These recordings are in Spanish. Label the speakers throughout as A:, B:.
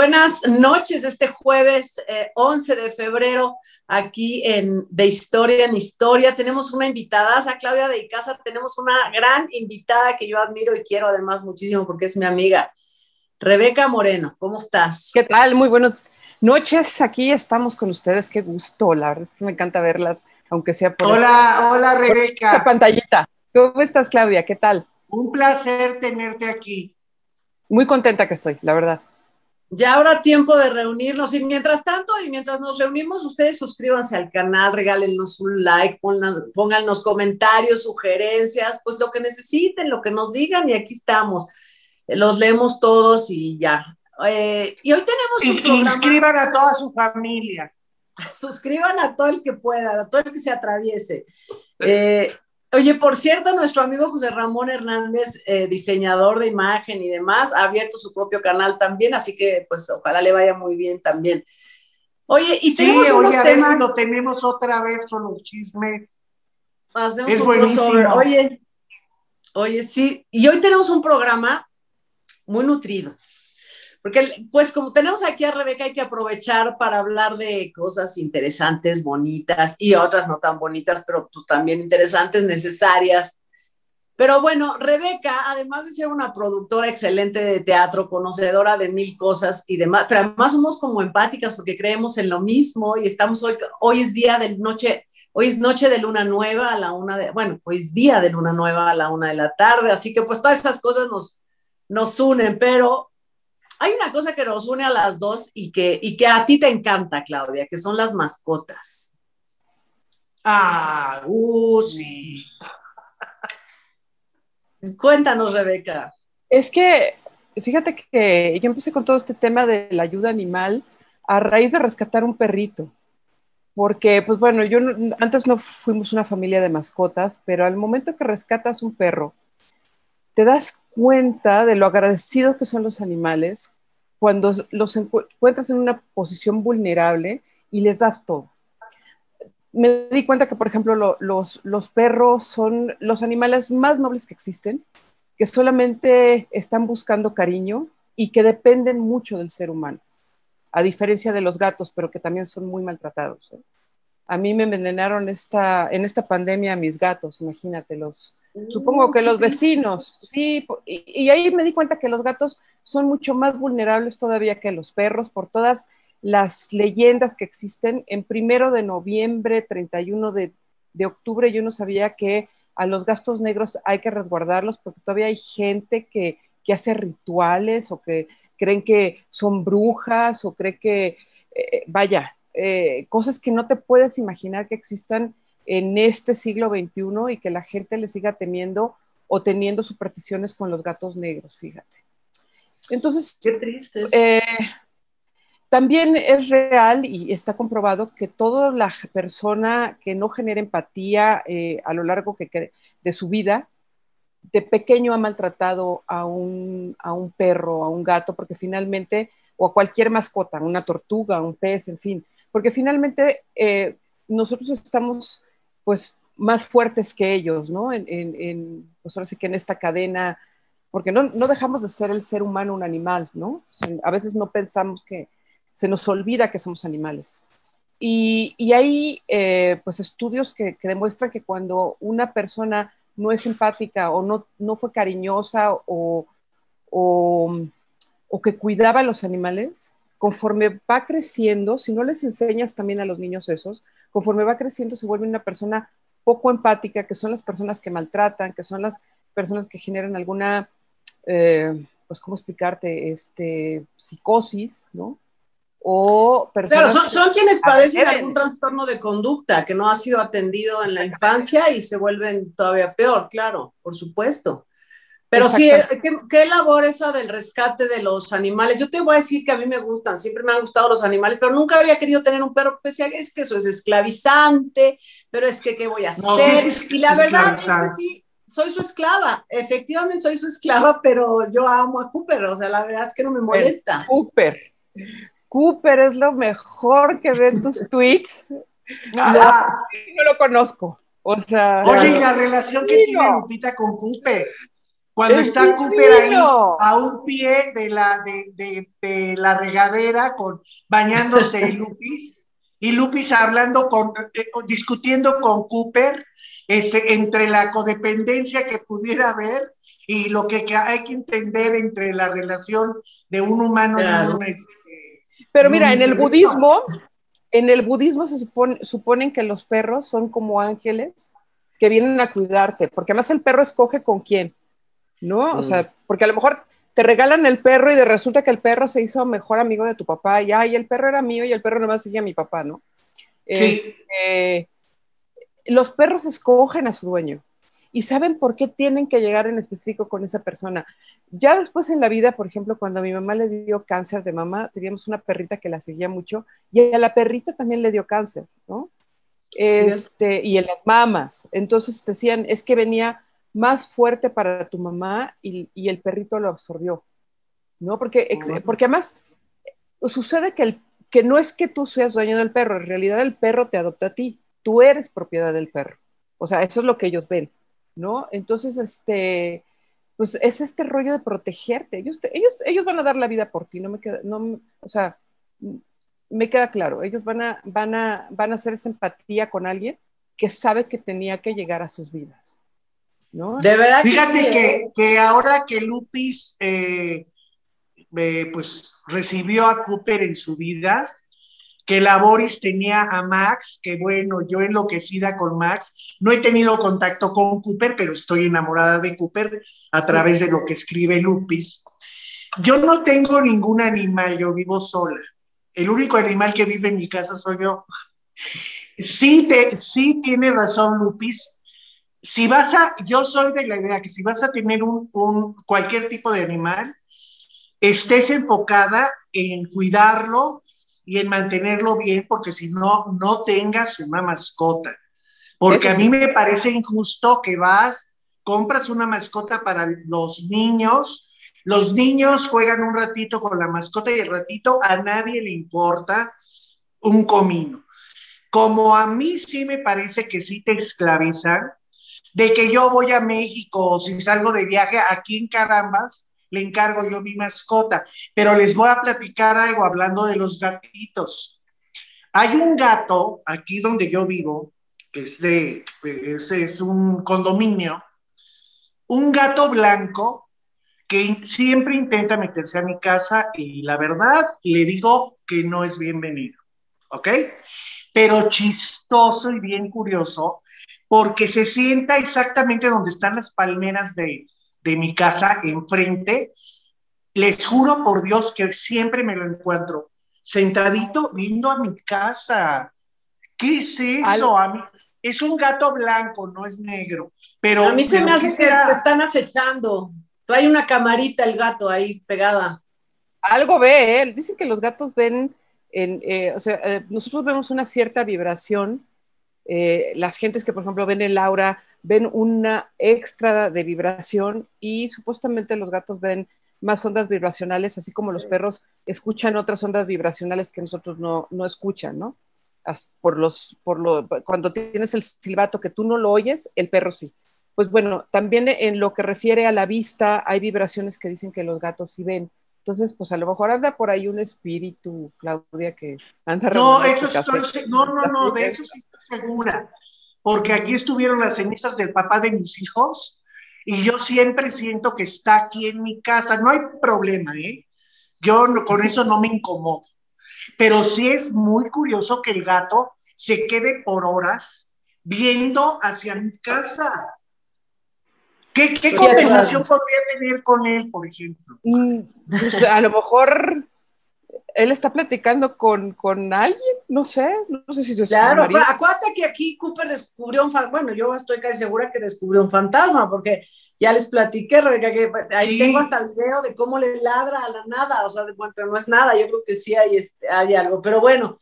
A: Buenas noches, este jueves 11 eh, de febrero, aquí en De Historia en Historia. Tenemos una invitada, a Claudia de Icaza, tenemos una gran invitada que yo admiro y quiero además muchísimo porque es mi amiga, Rebeca Moreno. ¿Cómo estás?
B: ¿Qué tal? Muy buenas noches, aquí estamos con ustedes, qué gusto, la verdad es que me encanta verlas, aunque sea por...
C: Hola, hola Rebeca.
B: Esta pantallita. ¿Cómo estás, Claudia? ¿Qué tal?
C: Un placer tenerte aquí.
B: Muy contenta que estoy, la verdad.
A: Ya habrá tiempo de reunirnos y mientras tanto y mientras nos reunimos, ustedes suscríbanse al canal, regálenos un like, pongan, pónganos comentarios, sugerencias, pues lo que necesiten, lo que nos digan y aquí estamos. Los leemos todos y ya. Eh, y hoy tenemos
C: un programa. Suscriban a toda su familia.
A: Suscriban a todo el que pueda, a todo el que se atraviese. Eh, Oye, por cierto, nuestro amigo José Ramón Hernández, eh, diseñador de imagen y demás, ha abierto su propio canal también, así que pues ojalá le vaya muy bien también. Oye, y tenemos
C: sí, unos temas... lo tenemos otra vez con los chismes.
A: Hacemos es buenísimo. Oye, oye, sí, y hoy tenemos un programa muy nutrido. Porque, pues, como tenemos aquí a Rebeca, hay que aprovechar para hablar de cosas interesantes, bonitas y otras no tan bonitas, pero pues, también interesantes, necesarias. Pero bueno, Rebeca, además de ser una productora excelente de teatro, conocedora de mil cosas y demás, pero además somos como empáticas porque creemos en lo mismo y estamos hoy, hoy es día de noche, hoy es noche de luna nueva a la una de, bueno, hoy es día de luna nueva a la una de la tarde, así que pues todas estas cosas nos, nos unen, pero hay una cosa que nos une a las dos y que, y que a ti te encanta, Claudia, que son las mascotas.
C: Ah, uh, sí.
A: Cuéntanos, Rebeca.
B: Es que, fíjate que yo empecé con todo este tema de la ayuda animal a raíz de rescatar un perrito. Porque, pues bueno, yo antes no fuimos una familia de mascotas, pero al momento que rescatas un perro, te das cuenta de lo agradecidos que son los animales cuando los encuentras en una posición vulnerable y les das todo. Me di cuenta que, por ejemplo, los, los perros son los animales más nobles que existen, que solamente están buscando cariño y que dependen mucho del ser humano, a diferencia de los gatos, pero que también son muy maltratados. ¿eh? A mí me envenenaron esta, en esta pandemia mis gatos, imagínate, los, Supongo que los vecinos, sí, y, ahí me di cuenta que los gatos son mucho más vulnerables todavía que los perros por todas las leyendas que existen. En primero de noviembre, 31 de, de octubre, yo no sabía que a los gastos negros hay que resguardarlos porque todavía hay gente que, que hace rituales o que creen que son brujas o cree que, eh, vaya, eh, cosas que no te puedes imaginar que existan en este siglo XXI y que la gente le siga temiendo o teniendo supersticiones con los gatos negros, fíjate. Entonces,
A: qué triste.
B: Eh, también es real y está comprobado que toda la persona que no genera empatía eh, a lo largo de su vida, de pequeño ha maltratado a un, a un perro, a un gato, porque finalmente, o a cualquier mascota, una tortuga, un pez, en fin, porque finalmente eh, nosotros estamos pues más fuertes que ellos, ¿no? En, pues ahora sí que en esta cadena, porque no, dejamos de ser el ser humano un animal, ¿no? a veces no pensamos que se nos olvida que somos animales. Y, y hay eh, pues estudios que, que, demuestran que cuando una persona no es empática o no, no fue cariñosa o, o, o que cuidaba a los animales, conforme va creciendo, si no les enseñas también a los niños esos, conforme va creciendo se vuelve una persona poco empática, que son las personas que maltratan, que son las personas que generan alguna, eh, pues, ¿cómo explicarte? Este, psicosis, ¿no?
A: O personas claro, son, quienes padecen algún trastorno de conducta que no ha sido atendido en la infancia y se vuelven todavía peor, claro, por supuesto. Pero sí, eh, ¿qué, labor esa del rescate de los animales? Yo te voy a decir que a mí me gustan, siempre me han gustado los animales, pero nunca había querido tener un perro especial. Es que eso es esclavizante, pero es que, ¿qué voy a hacer? y la verdad es que sí, soy su esclava, efectivamente soy su esclava, pero yo amo a Cooper, o sea, la verdad es que no me molesta.
B: Cooper, Cooper es lo mejor que ven tus tweets.
C: Ah.
B: no lo conozco. O sea,
C: Oye, la relación que tiene Lupita con Cooper? Cuando está Cooper ahí a un pie de la, de, la regadera con, bañándose Lupis, y Lupis hablando con, eh, discutiendo con Cooper este, entre la codependencia que pudiera haber y lo que, hay que entender entre la relación de un humano y un este,
B: Pero mira, en el budismo, en el budismo se supone, suponen que los perros son como ángeles que vienen a cuidarte, porque además el perro escoge con quién, ¿no? O sea, mm. porque a lo mejor te regalan el perro y de resulta que el perro se hizo mejor amigo de tu papá y, ay, el perro era mío y el perro nomás seguía a mi papá, ¿no? Sí. Este, los perros escogen a su dueño y saben por qué tienen que llegar en específico con esa persona. Ya después en la vida, por ejemplo, cuando a mi mamá le dio cáncer de mamá, teníamos una perrita que la seguía mucho y a la perrita también le dio cáncer, ¿no? Este, y en las mamas. Entonces decían, es que venía más fuerte para tu mamá y, el perrito lo absorbió, ¿no? Porque, porque además sucede que, el, que no es que tú seas dueño del perro, en realidad el perro te adopta a ti, tú eres propiedad del perro. O sea, eso es lo que ellos ven. ¿no? Entonces, este, pues es este rollo de protegerte. Ellos, ellos, ellos van a dar la vida por ti, no me queda, no, o sea, me queda claro, ellos van a, van a, van a hacer esa empatía con alguien que sabe que tenía que llegar a sus vidas. ¿No?
C: De verdad. Fíjate que, ¿eh? que, ahora que Lupis eh, eh, pues recibió a Cooper en su vida, que la Boris tenía a Max, que bueno, yo enloquecida con Max, no he tenido contacto con Cooper, pero estoy enamorada de Cooper a través de lo que escribe Lupis. Yo no tengo ningún animal, yo vivo sola. El único animal que vive en mi casa soy yo. Sí, te, sí tiene razón Lupis. Si vas a, yo soy de la idea que si vas a tener un, un cualquier tipo de animal, estés enfocada en cuidarlo, y en mantenerlo bien, porque si no, no tengas una mascota. Porque a mí me parece injusto que vas, compras una mascota para los niños, los niños juegan un ratito con la mascota y el ratito a nadie le importa un comino. Como a mí sí me parece que sí te esclavizan, de que yo voy a México o si salgo de viaje aquí en Carambas, le encargo yo mi mascota. Pero les voy a platicar algo hablando de los gatitos. Hay un gato aquí donde yo vivo, que es de, ese es un condominio, un gato blanco que siempre intenta meterse a mi casa y la verdad le digo que no es bienvenido, ¿ok? Pero chistoso y bien curioso porque se sienta exactamente donde están las palmeras de, de mi casa enfrente, les juro por Dios que siempre me lo encuentro sentadito viendo a mi casa. ¿Qué es eso? A mí, es un gato blanco, no es negro. Pero
A: a mí se me hace que se están acechando. Trae una camarita el gato ahí pegada.
B: Algo ve, ¿eh? Dicen que los gatos ven, en, eh, o sea, eh, nosotros vemos una cierta vibración. Eh, las gentes que, por ejemplo, ven el aura ven una extra de vibración y supuestamente los gatos ven más ondas vibracionales, así como los perros escuchan otras ondas vibracionales que nosotros no, no escuchan, ¿no? Por los, por lo, cuando tienes el silbato que tú no lo oyes, el perro sí. Pues bueno, también en lo que refiere a la vista, hay vibraciones que dicen que los gatos sí ven. Entonces, pues a lo mejor anda por ahí un espíritu, Claudia, que anda...
C: No, eso estoy, no, no, no, de eso sí estoy segura porque aquí estuvieron las cenizas del papá de mis hijos y yo siempre siento que está aquí en mi casa. No hay problema, ¿eh? Yo con eso no me incomodo. Pero sí es muy curioso que el gato se quede por horas viendo hacia mi casa. ¿Qué, qué conversación podría tener con él, por ejemplo?
B: Mm, pues, a lo mejor él está platicando con, con alguien, no sé, no sé si
A: es Claro, acuérdate que aquí Cooper descubrió un fantasma, bueno, yo estoy casi segura que descubrió un fantasma, porque ya les platiqué, Rebeca, que ahí tengo hasta el video de cómo le ladra a la nada, o sea, de cuanto no es nada, yo creo que sí hay, este, hay algo, pero bueno,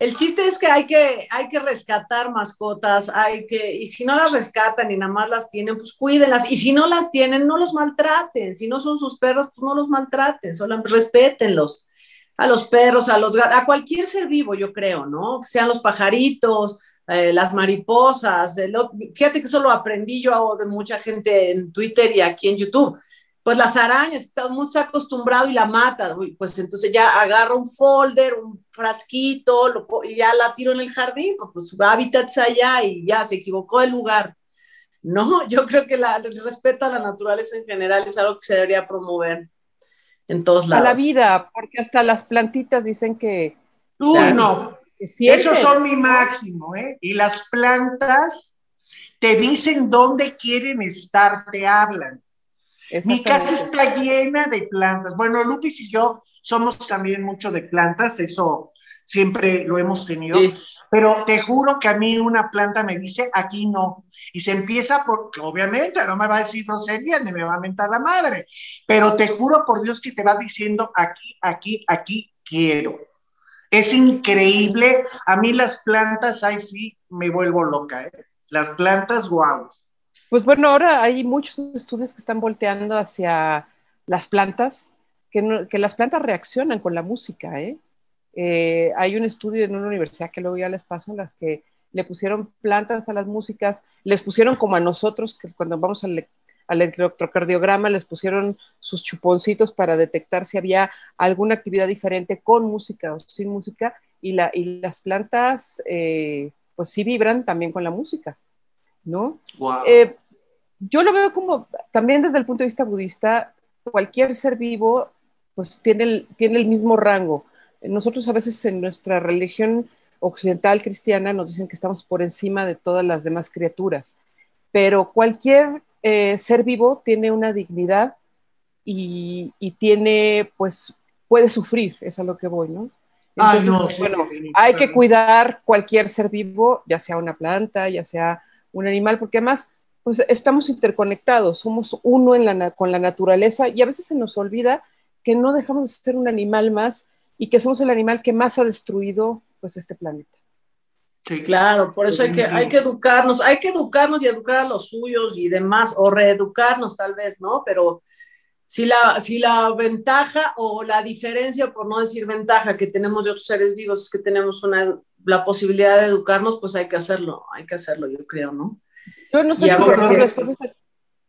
A: el chiste es que hay, que hay que rescatar mascotas, hay que, y si no las rescatan y nada más las tienen, pues cuídenlas, y si no las tienen, no los maltraten, si no son sus perros, pues no los maltraten, solo respétenlos a los perros, a los a cualquier ser vivo, yo creo, ¿no? Que sean los pajaritos, eh, las mariposas. fíjate que eso lo aprendí yo de mucha gente en Twitter y aquí en YouTube. Pues las arañas, todo el mundo está acostumbrado y la mata. Pues entonces ya agarro un folder, un frasquito, y ya la tiro en el jardín, pues, pues su hábitat allá y ya se equivocó el lugar. No, yo creo que el respeto a la naturaleza en general es algo que se debería promover en todos lados.
B: A la vida, porque hasta las plantitas dicen que...
C: Uy, no. Esos son mi máximo, ¿eh? Y las plantas te dicen dónde quieren estar, te hablan. Mi casa está llena de plantas. Bueno, Lupis y yo somos también mucho de plantas, eso siempre lo hemos tenido, pero te juro que a mí una planta me dice, aquí no, y se empieza porque obviamente no me va a decir grosería ni me va a mentar la madre, pero te juro por Dios que te va diciendo, aquí, aquí, aquí quiero. Es increíble, a mí las plantas, ahí sí me vuelvo loca, ¿eh? Las plantas, wow.
B: Pues bueno, ahora hay muchos estudios que están volteando hacia las plantas, que, que las plantas reaccionan con la música, ¿eh? Eh, hay un estudio en una universidad que luego ya les paso, en las que le pusieron plantas a las músicas, les pusieron como a nosotros, que cuando vamos al, electrocardiograma, les pusieron sus chuponcitos para detectar si había alguna actividad diferente con música o sin música, y, la, y las plantas, eh, pues sí vibran también con la música, ¿no? Eh, yo lo veo como, también desde el punto de vista budista, cualquier ser vivo, pues tiene tiene el mismo rango nosotros a veces en nuestra religión occidental cristiana nos dicen que estamos por encima de todas las demás criaturas, pero cualquier eh, ser vivo tiene una dignidad y, tiene, pues, puede sufrir, es a lo que voy, ¿no? Entonces, bueno, hay que cuidar cualquier ser vivo, ya sea una planta, ya sea un animal, porque además pues, estamos interconectados, somos uno en la, con la naturaleza y a veces se nos olvida que no dejamos de ser un animal más y que somos el animal que más ha destruido pues este planeta.
A: Sí, claro, por eso hay que, hay que educarnos, hay que educarnos y educar a los suyos y demás, o reeducarnos tal vez, ¿no? Pero si la, si la ventaja o la diferencia, por no decir ventaja, que tenemos de otros seres vivos es que tenemos una, la posibilidad de educarnos, pues hay que hacerlo, hay que hacerlo, yo creo, ¿no?
B: Yo no sé si después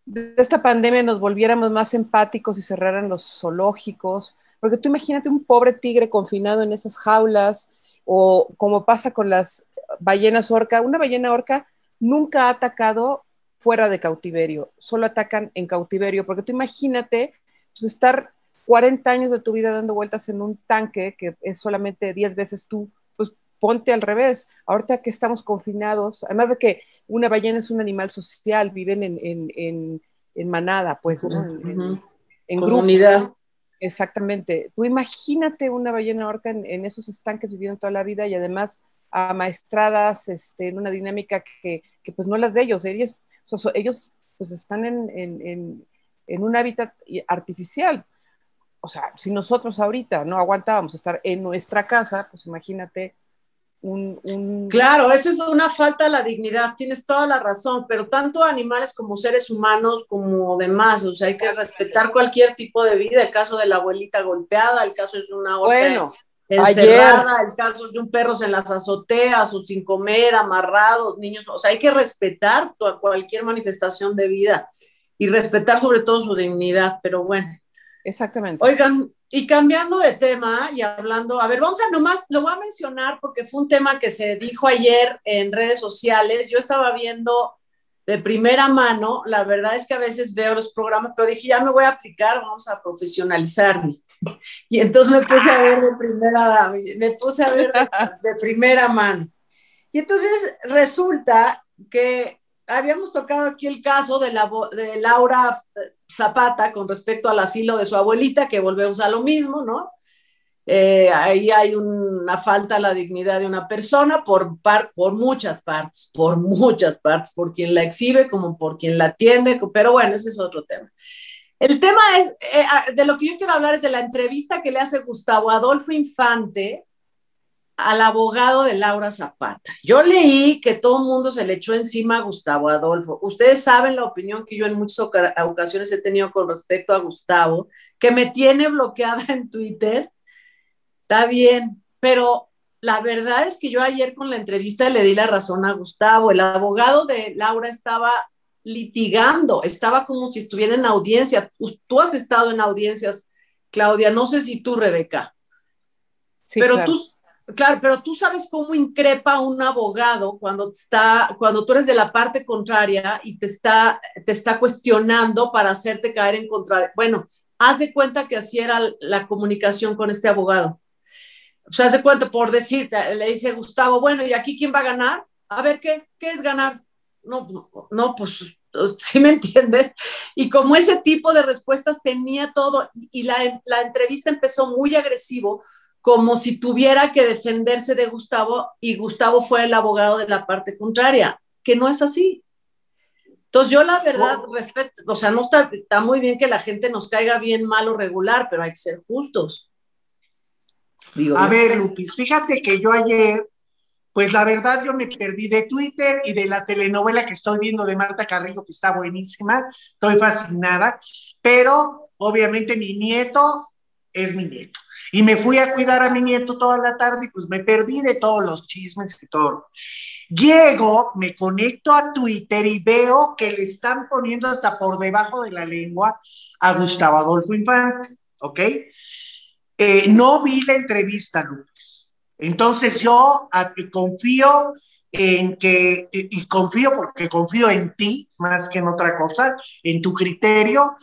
B: de esta pandemia nos volviéramos más empáticos y cerraran los zoológicos, porque tú imagínate un pobre tigre confinado en esas jaulas, o como pasa con las ballenas orca. Una ballena orca nunca ha atacado fuera de cautiverio, solo atacan en cautiverio, porque tú imagínate pues, estar 40 años de tu vida dando vueltas en un tanque que es solamente 10 veces tú, pues ponte al revés. Ahorita que estamos confinados, además de que una ballena es un animal social, viven en, manada, pues, en, en, comunidad. Exactamente. Tú imagínate una ballena orca en, esos estanques viviendo toda la vida y además amaestradas este, en una dinámica que, pues no las de ellos. Ellos, ellos pues están en, un hábitat artificial. O sea, si nosotros ahorita no aguantábamos estar en nuestra casa, pues imagínate
A: Claro, eso es una falta de la dignidad, tienes toda la razón, pero tanto animales como seres humanos como demás, o sea, hay que respetar cualquier tipo de vida, el caso de la abuelita golpeada, el caso es una
B: bueno,
A: encerrada, el caso de un perro en las azoteas o sin comer, amarrados, niños, o sea, hay que respetar cualquier manifestación de vida y respetar sobre todo su dignidad, pero bueno.
B: Exactamente.
A: Oigan, y cambiando de tema y hablando, a ver, vamos a nomás, lo voy a mencionar porque fue un tema que se dijo ayer en redes sociales. Yo estaba viendo de primera mano, la verdad es que a veces veo los programas, pero dije, ya me voy a aplicar, vamos a profesionalizarme. Y entonces me puse a ver de primera, me puse a ver de primera mano. Y entonces resulta que habíamos tocado aquí el caso de, la, de Laura Zapata con respecto al asilo de su abuelita, que volvemos a lo mismo, ¿no? Eh, ahí hay una falta a la dignidad de una persona por, por muchas partes, por muchas partes, por quien la exhibe como por quien la atiende, pero bueno, ese es otro tema. El tema es, eh, de lo que yo quiero hablar es de la entrevista que le hace Gustavo Adolfo Infante al abogado de Laura Zapata. Yo leí que todo el mundo se le echó encima a Gustavo Adolfo. Ustedes saben la opinión que yo en muchas ocasiones he tenido con respecto a Gustavo, que me tiene bloqueada en Twitter. Está bien, pero la verdad es que yo ayer con la entrevista le di la razón a Gustavo. El abogado de Laura estaba litigando, estaba como si estuviera en audiencia. Tú has estado en audiencias, Claudia, no sé si tú, Rebeca. Sí, pero claro. tú, claro, pero tú sabes cómo increpa un abogado cuando está, cuando tú eres de la parte contraria y te está, te está cuestionando para hacerte caer en contra. Bueno, haz de cuenta que así era la comunicación con este abogado o sea, hace cuenta, por decir, le dice Gustavo, bueno, ¿y aquí quién va a ganar? A ver, ¿qué, qué es ganar? No, no, pues sí me entiendes. Y como ese tipo de respuestas tenía todo, y, la, la, entrevista empezó muy agresivo, como si tuviera que defenderse de Gustavo, y Gustavo fue el abogado de la parte contraria, que no es así. Entonces yo la verdad respeto, o sea, no está, está muy bien que la gente nos caiga bien, mal o regular, pero hay que ser justos.
C: A ver, Lupis, fíjate que yo ayer, pues la verdad yo me perdí de Twitter y de la telenovela que estoy viendo de Marta Carrillo, que está buenísima, estoy fascinada, pero obviamente mi nieto es mi nieto. Y me fui a cuidar a mi nieto toda la tarde y pues me perdí de todos los chismes y todo. Llego, me conecto a Twitter y veo que le están poniendo hasta por debajo de la lengua a Gustavo Adolfo Infante, ¿ok? Eh, no vi la entrevista, Luis. Entonces yo confío en que, y confío porque confío en ti más que en otra cosa, en tu criterio,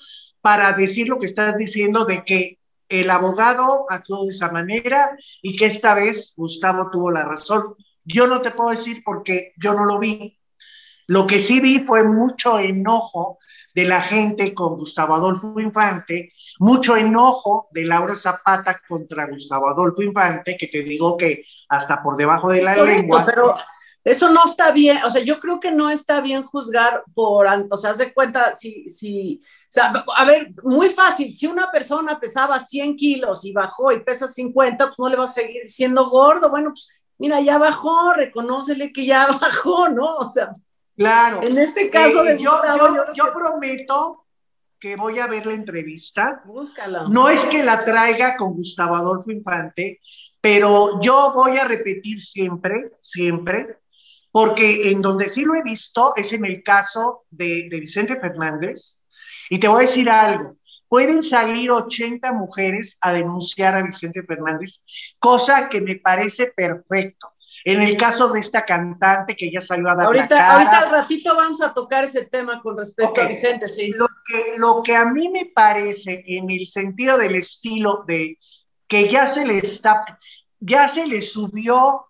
C: para decir lo que estás diciendo de que el abogado actuó de esa manera y que esta vez Gustavo tuvo la razón. Yo no te puedo decir porque yo no lo vi. Lo que sí vi fue mucho enojo de la gente con Gustavo Adolfo Infante, mucho enojo de Laura Zapata contra Gustavo Adolfo Infante, que te digo que hasta por debajo de la lengua.
A: Pero eso no está bien, o sea, yo creo que no está bien juzgar por, o sea, haz de cuenta, si, si, sea, a ver, muy fácil, si una persona pesaba 100 kilos y bajó y pesa 50, pues no le va a seguir siendo gordo, bueno, pues mira, ya bajó, reconócele que ya bajó, ¿no? O sea,
C: Claro.
A: En este caso,
C: eh, yo, yo, prometo que voy a ver la entrevista.
A: Búscala.
C: No es que la traiga con Gustavo Adolfo Infante, pero yo voy a repetir siempre, siempre, porque en donde sí lo he visto es en el caso de, de Vicente Fernández. Y te voy a decir algo, pueden salir 80 mujeres a denunciar a Vicente Fernández, cosa que me parece perfecto. En el caso de esta cantante que ya salió a dar
A: ahorita,
C: la cara,
A: Ahorita al ratito vamos a tocar ese tema con respecto a Vicente, sí.
C: Lo que, lo que a mí me parece en el sentido del estilo de que ya se le está, ya se le subió,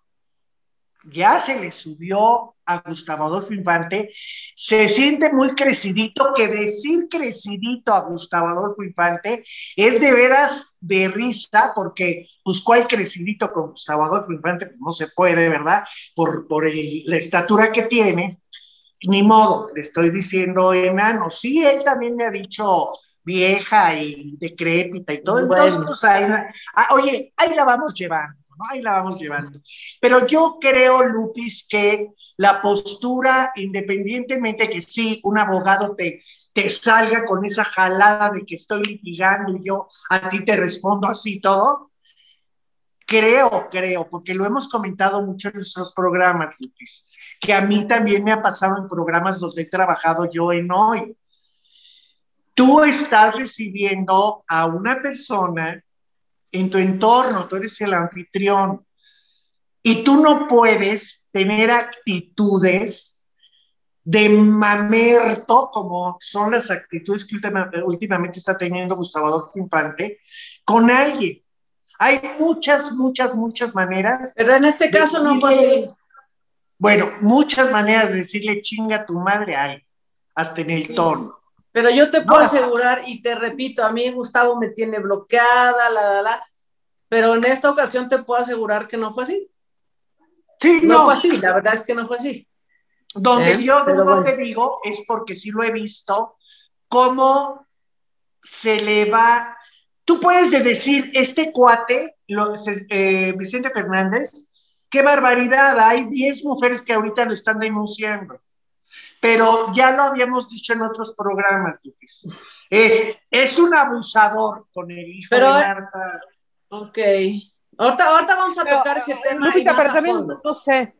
C: ya se le subió a Gustavo Adolfo Infante, se siente muy crecidito, que decir crecidito a Gustavo Adolfo Infante es de veras de risa, porque pues cuál crecidito con Gustavo Adolfo Infante, pues, no se puede, ¿verdad? Por, por la estatura que tiene, ni modo, le estoy diciendo enano, sí, él también me ha dicho vieja y decrépita y todo, entonces, pues, ah, oye, ahí la vamos llevando. Ahí la vamos llevando. Pero yo creo, Lupis, que la postura, independientemente que sí, un abogado te, te salga con esa jalada de que estoy litigando y yo a ti te respondo así todo, creo, creo, porque lo hemos comentado mucho en nuestros programas, Luis, que a mí también me ha pasado en programas donde he trabajado yo en hoy. Tú estás recibiendo a una persona en tu entorno, tú eres el anfitrión, y tú no puedes tener actitudes de mamerto, como son las actitudes que últimamente está teniendo Gustavo Adolfo Infante, con alguien. Hay muchas, muchas, muchas maneras.
A: Pero en este caso no fue así.
C: Bueno, muchas maneras de decirle chinga a tu madre a alguien, hasta en el tono.
A: Pero yo te puedo asegurar, y te repito, a mí Gustavo me tiene bloqueada, la, la, la, pero en esta ocasión te puedo asegurar que no fue así.
C: Sí, no,
A: fue así, la verdad es que no fue así.
C: Donde ¿Eh? yo dudo te digo es porque sí lo he visto, cómo se le va. Tú puedes decir, este cuate, lo, eh, Vicente Fernández, qué barbaridad, hay 10 mujeres que ahorita lo están denunciando. Pero ya lo habíamos dicho en otros programas, Luis. Es, es un abusador con el hijo de Marta.
A: Ok. Ahorita, ahorita vamos a tocar ese eh, tema.
B: Lupita, pero también, no sé,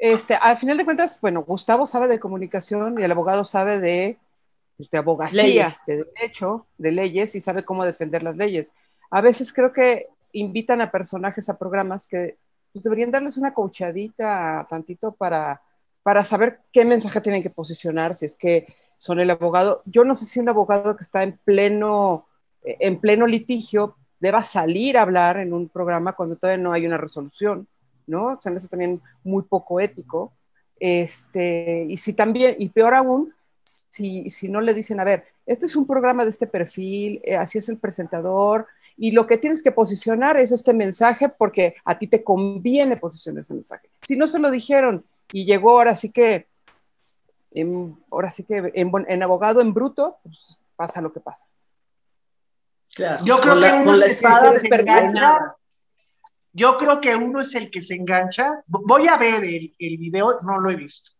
B: este, al final de cuentas, bueno, Gustavo sabe de comunicación y el abogado sabe de, de abogacía, de derecho, de leyes y sabe cómo defender las leyes. A veces creo que invitan a personajes a programas que pues, deberían darles una coachadita tantito para, para saber qué mensaje tienen que posicionar, si es que son el abogado. Yo no sé si un abogado que está en pleno, en pleno litigio deba salir a hablar en un programa cuando todavía no hay una resolución, ¿no? O sea, eso también muy poco ético. Este, y si también, y peor aún, si, si no le dicen, a ver, este es un programa de este perfil, eh, así es el presentador, y lo que tienes que posicionar es este mensaje porque a ti te conviene posicionar ese mensaje. Si no se lo dijeron y llegó ahora sí que, en, ahora sí que en, abogado en bruto, pues pasa lo que pasa.
C: Yo creo que uno es el que se engancha. Yo creo que uno es el que se engancha. Voy a ver el, el video, no lo he visto.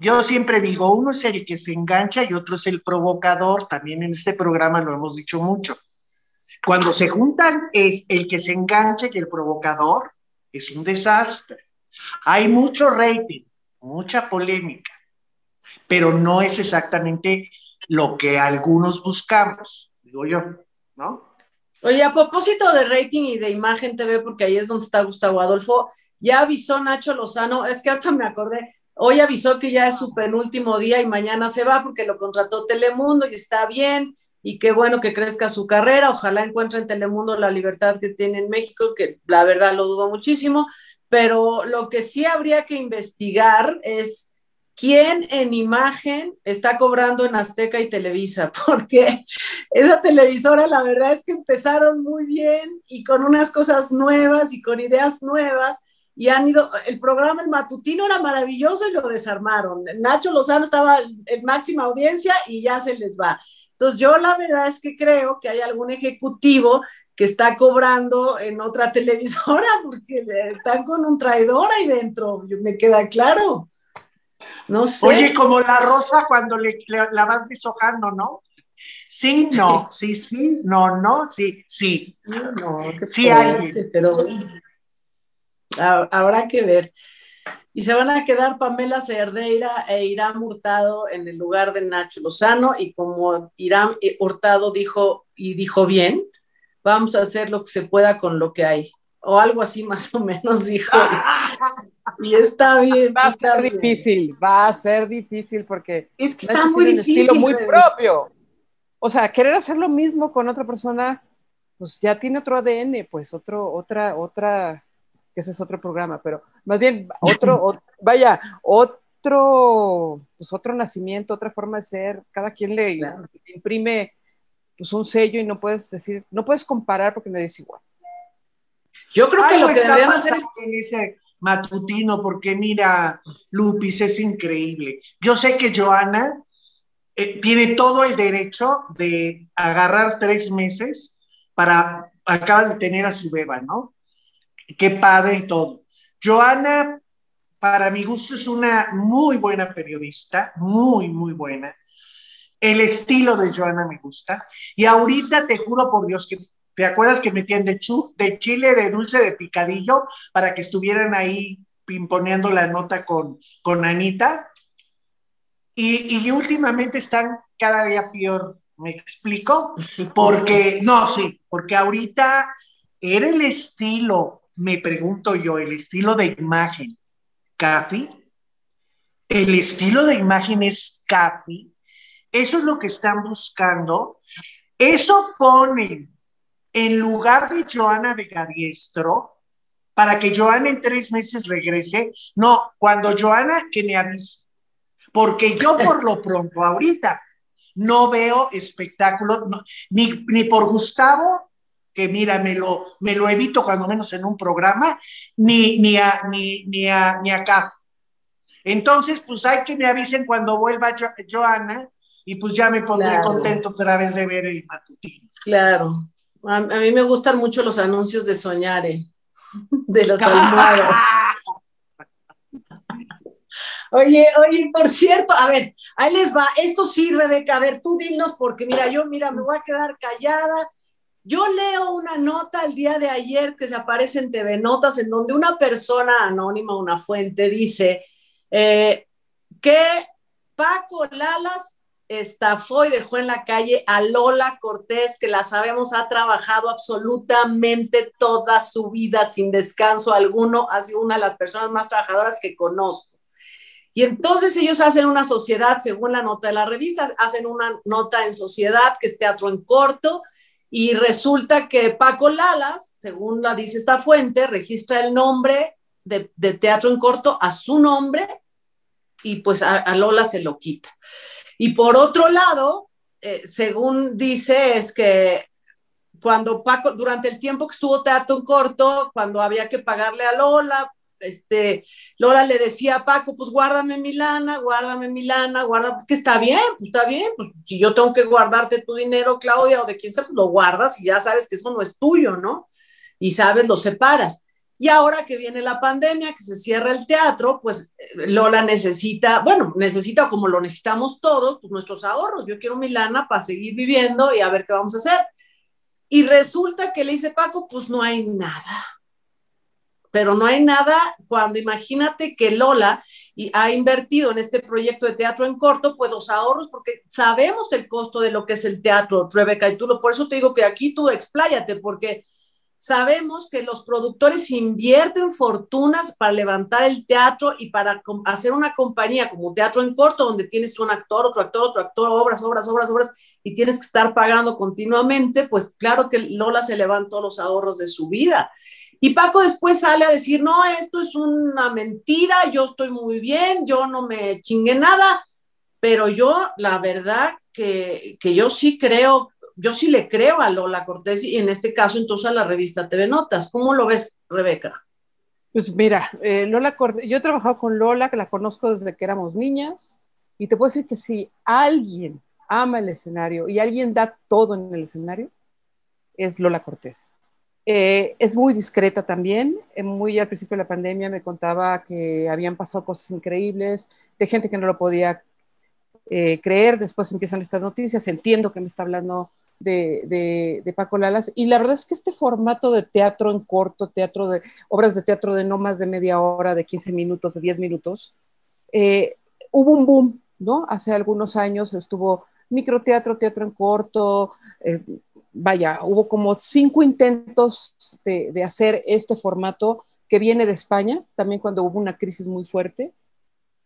C: Yo siempre digo, uno es el que se engancha y otro es el provocador. También en este programa lo hemos dicho mucho. Cuando se juntan es el que se engancha y el provocador, es un desastre. Hay mucho rating, mucha polémica, pero no es exactamente lo que algunos buscamos, digo yo, ¿no?
A: Oye, a propósito de rating y de imagen TV, porque ahí es donde está Gustavo Adolfo, ya avisó Nacho Lozano, es que ahorita me acordé, hoy avisó que ya es su penúltimo día y mañana se va porque lo contrató Telemundo y está bien, y qué bueno que crezca su carrera. Ojalá encuentre en Telemundo la libertad que tiene en México, que la verdad lo dudo muchísimo, pero lo que sí habría que investigar es quién en imagen está cobrando en Azteca y Televisa, porque esa televisora la verdad es que empezaron muy bien y con unas cosas nuevas y con ideas nuevas. Y han ido, el programa El Matutino era maravilloso y lo desarmaron. Nacho Lozano estaba en máxima audiencia y ya se les va entonces, yo la verdad es que creo que hay algún ejecutivo que está cobrando en otra televisora porque están con un traidor ahí dentro, me queda claro. No sé.
C: Oye, como la rosa cuando le, la vas deshojando, ¿no? Sí, no, sí, sí, no, no, sí, sí. No, sí, alguien. Pero
A: habrá que ver y se van a quedar Pamela Cerdeira e Irán Hurtado en el lugar de Nacho Lozano y como Irán Hurtado dijo y dijo bien, vamos a hacer lo que se pueda con lo que hay o algo así más o menos dijo. y está bien.
B: Va a ser difícil, va a ser difícil porque
A: es que está muy difícil.
B: estilo muy propio. O sea, querer hacer lo mismo con otra persona, pues ya tiene otro ADN, pues otro, otra, otra que ese es otro programa, pero más bien otro, vaya, otro, pues otro nacimiento, otra forma de ser, cada quien le, imprime pues un sello y no puedes decir, no puedes comparar porque no es igual.
C: Yo creo que lo que deberían hacer es en ese matutino, porque mira, Lupis es increíble. Yo sé que Joana eh, tiene todo el derecho de agarrar tres meses para acabar de tener a su beba, ¿no? qué padre y todo. Joana, para mi gusto, es una muy buena periodista, muy, muy buena. El estilo de Joana me gusta. Y ahorita te juro por Dios que ¿Te acuerdas que metían de, de chile, de dulce, de picadillo para que estuvieran ahí pimponeando la nota con, con Anita? Y, y, últimamente están cada día peor, ¿me explico? Porque, no, sí, porque ahorita era el estilo me pregunto yo, el estilo de imagen, Café, el estilo de imagen es Café, eso es lo que están buscando, eso pone en lugar de Joana Vegadiestro, para que Joana en tres meses regrese, no, cuando Joana que me avise, porque yo por lo pronto ahorita no veo espectáculo, ni, ni por Gustavo que mira, me lo, me lo evito cuando menos en un programa, ni, ni, a, ni, ni, a, ni acá. Entonces, pues hay que me avisen cuando vuelva Joana y pues ya me pondré contento otra vez de ver el matutino.
A: Claro. A, mí me gustan mucho los anuncios de Soñare, de los almohadas. Oye, oye, por cierto, a ver, ahí les va. Esto sí, Rebeca, a ver, tú dinos, porque mira, yo, mira, me voy a quedar callada yo leo una nota el día de ayer que se aparece en TV Notas en donde una persona anónima, una fuente, dice eh, que Paco Lalas estafó y dejó en la calle a Lola Cortés, que la sabemos ha trabajado absolutamente toda su vida sin descanso alguno, ha sido una de las personas más trabajadoras que conozco. Y entonces ellos hacen una sociedad, según la nota de la revista, hacen una nota en sociedad que es teatro en corto, y resulta que Paco Lalas, según la dice esta fuente, registra el nombre de, teatro en corto a su nombre y pues a Lola se lo quita. Y por otro lado, eh, según dice, es que cuando Paco, durante el tiempo que estuvo teatro en corto, cuando había que pagarle a Lola, este, Lola le decía a Paco, pues guárdame mi lana, guárdame mi lana, guarda, que está bien, pues está bien, pues si yo tengo que guardarte tu dinero, Claudia, o de quién sea, pues lo guardas y ya sabes que eso no es tuyo, ¿no? Y sabes, lo separas. Y ahora que viene la pandemia, que se cierra el teatro, pues Lola necesita, bueno, necesita como lo necesitamos todos, pues nuestros ahorros. Yo quiero mi lana para seguir viviendo y a ver qué vamos a hacer. Y resulta que le dice Paco, pues no hay nada. Pero no hay nada cuando imagínate que Lola ha invertido en este proyecto de teatro en corto, pues los ahorros, porque sabemos el costo de lo que es el teatro, Rebeca, y tú lo, por eso te digo que aquí tú expláyate, porque Sabemos que los productores invierten fortunas para levantar el teatro y para hacer una compañía como Teatro en Corto, donde tienes un actor, otro actor, otro actor, obras, obras, obras, obras, y tienes que estar pagando continuamente, pues claro que Lola se levantó los ahorros de su vida. Y Paco después sale a decir, no, esto es una mentira, yo estoy muy bien, yo no me chingué nada, pero yo, la verdad que, que yo sí creo yo sí le creo a Lola Cortés y en este caso entonces a la revista TV Notas. ¿Cómo lo ves, Rebeca?
B: Pues mira, eh, Lola Cortés, yo he trabajado con Lola, que la conozco desde que éramos niñas, y te puedo decir que si alguien ama el escenario y alguien da todo en el escenario, es Lola Cortés. Eh, es muy discreta también. Eh, muy al principio de la pandemia me contaba que habían pasado cosas increíbles, de gente que no lo podía creer. Después empiezan estas noticias. Entiendo que me está hablando de, Paco Lalas. Y la verdad es que este formato de teatro en corto, teatro de obras de teatro de no más de media hora, de 15 minutos, de 10 minutos, eh, hubo un boom, ¿no? Hace algunos años estuvo microteatro, teatro en corto, eh, vaya, hubo como cinco intentos de, de, hacer este formato que viene de España, también cuando hubo una crisis muy fuerte.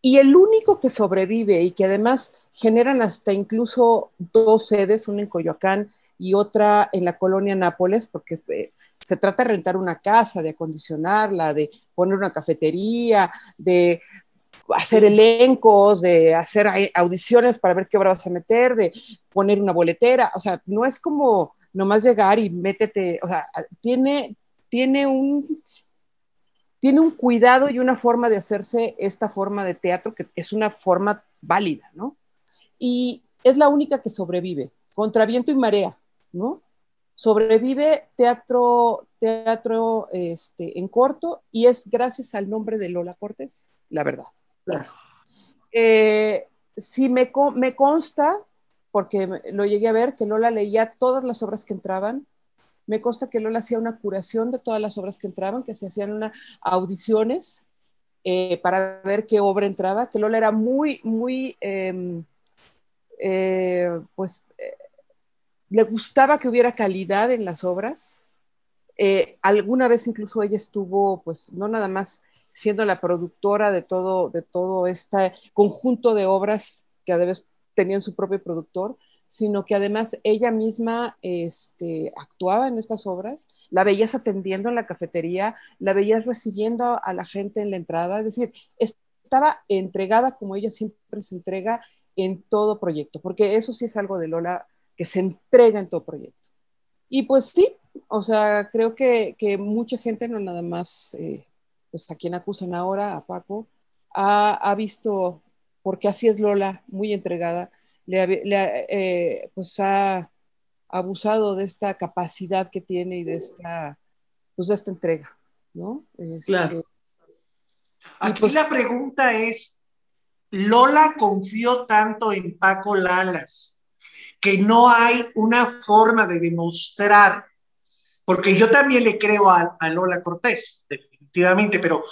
B: Y el único que sobrevive y que además generan hasta incluso dos sedes, una en Coyoacán y otra en la colonia Nápoles, porque eh, se trata de rentar una casa, de acondicionarla, de poner una cafetería, de hacer elencos, de hacer audiciones para ver qué obra vas a meter, de poner una boletera, o sea, no es como nomás llegar y métete, o sea, tiene, tiene un tiene un cuidado y una forma de hacerse esta forma de teatro que es una forma válida, ¿no? Y es la única que sobrevive, contra viento y marea, ¿no? Sobrevive teatro, teatro este, en corto y es gracias al nombre de Lola Cortés, la verdad. Claro. Eh, si me, me consta, porque lo llegué a ver, que Lola leía todas las obras que entraban, me consta que Lola hacía una curación de todas las obras que entraban, que se hacían una audiciones eh, para ver qué obra entraba, que Lola era muy, muy, em, eh, pues, eh, le gustaba que hubiera calidad en las obras. alguna vez incluso ella estuvo, pues, no nada más siendo la productora de todo, de todo este conjunto de obras que a veces tenían su propio productor, sino que además ella misma este, actuaba en estas obras, la veías atendiendo en la cafetería, la veías recibiendo a la gente en la entrada, es decir, estaba entregada como ella siempre se entrega en todo proyecto, porque eso sí es algo de Lola que se entrega en todo proyecto. Y pues sí, o sea, creo que, mucha gente, no nada más, eh, pues a quien acusan ahora, a Paco, ha, ha visto, porque así es Lola, muy entregada, le, eh, pues ha abusado de esta capacidad que tiene y de esta, pues de esta entrega, ¿no?
C: claro. Aquí pues la pregunta es, Lola confió tanto en Paco Lalas que no hay una forma de demostrar, porque yo también le creo a, Lola Cortés, definitivamente, pero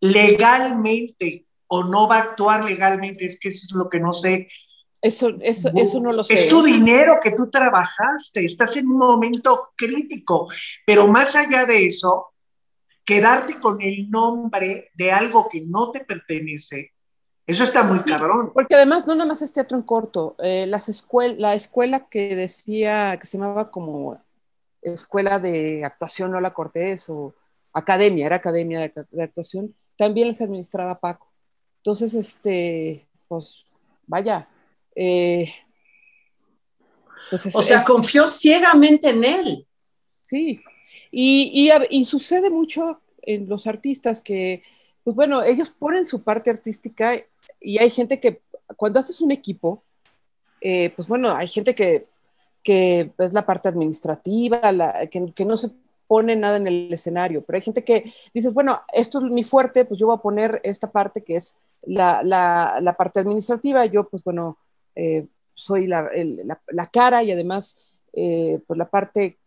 C: legalmente o no va a actuar legalmente, es que eso es lo que no sé.
B: Eso, eso, eso no lo sé.
C: Es tu dinero que tú trabajaste, estás en un momento crítico, pero más allá de eso, quedarte con el nombre de algo que no te pertenece, eso está muy cabrón.
B: Porque además no nada más es teatro en corto. Eh, las la escuela que decía, que se llamaba como Escuela de Actuación Lola Cortés o Academia, era Academia de, Actuación, también les administraba Paco. Entonces, este, pues, vaya. Eh,
A: pues o sea, confió ciegamente en él.
B: Sí, y, y, sucede mucho en los artistas que, pues bueno, ellos ponen su parte artística y hay gente que cuando haces un equipo, eh, pues bueno, hay gente que, que es la parte administrativa, la, que, que, no se pone nada en el escenario, pero hay gente que dices, bueno, esto es mi fuerte, pues yo voy a poner esta parte que es la, la, la parte administrativa, yo pues bueno, eh, soy la, cara y además eh, pues la parte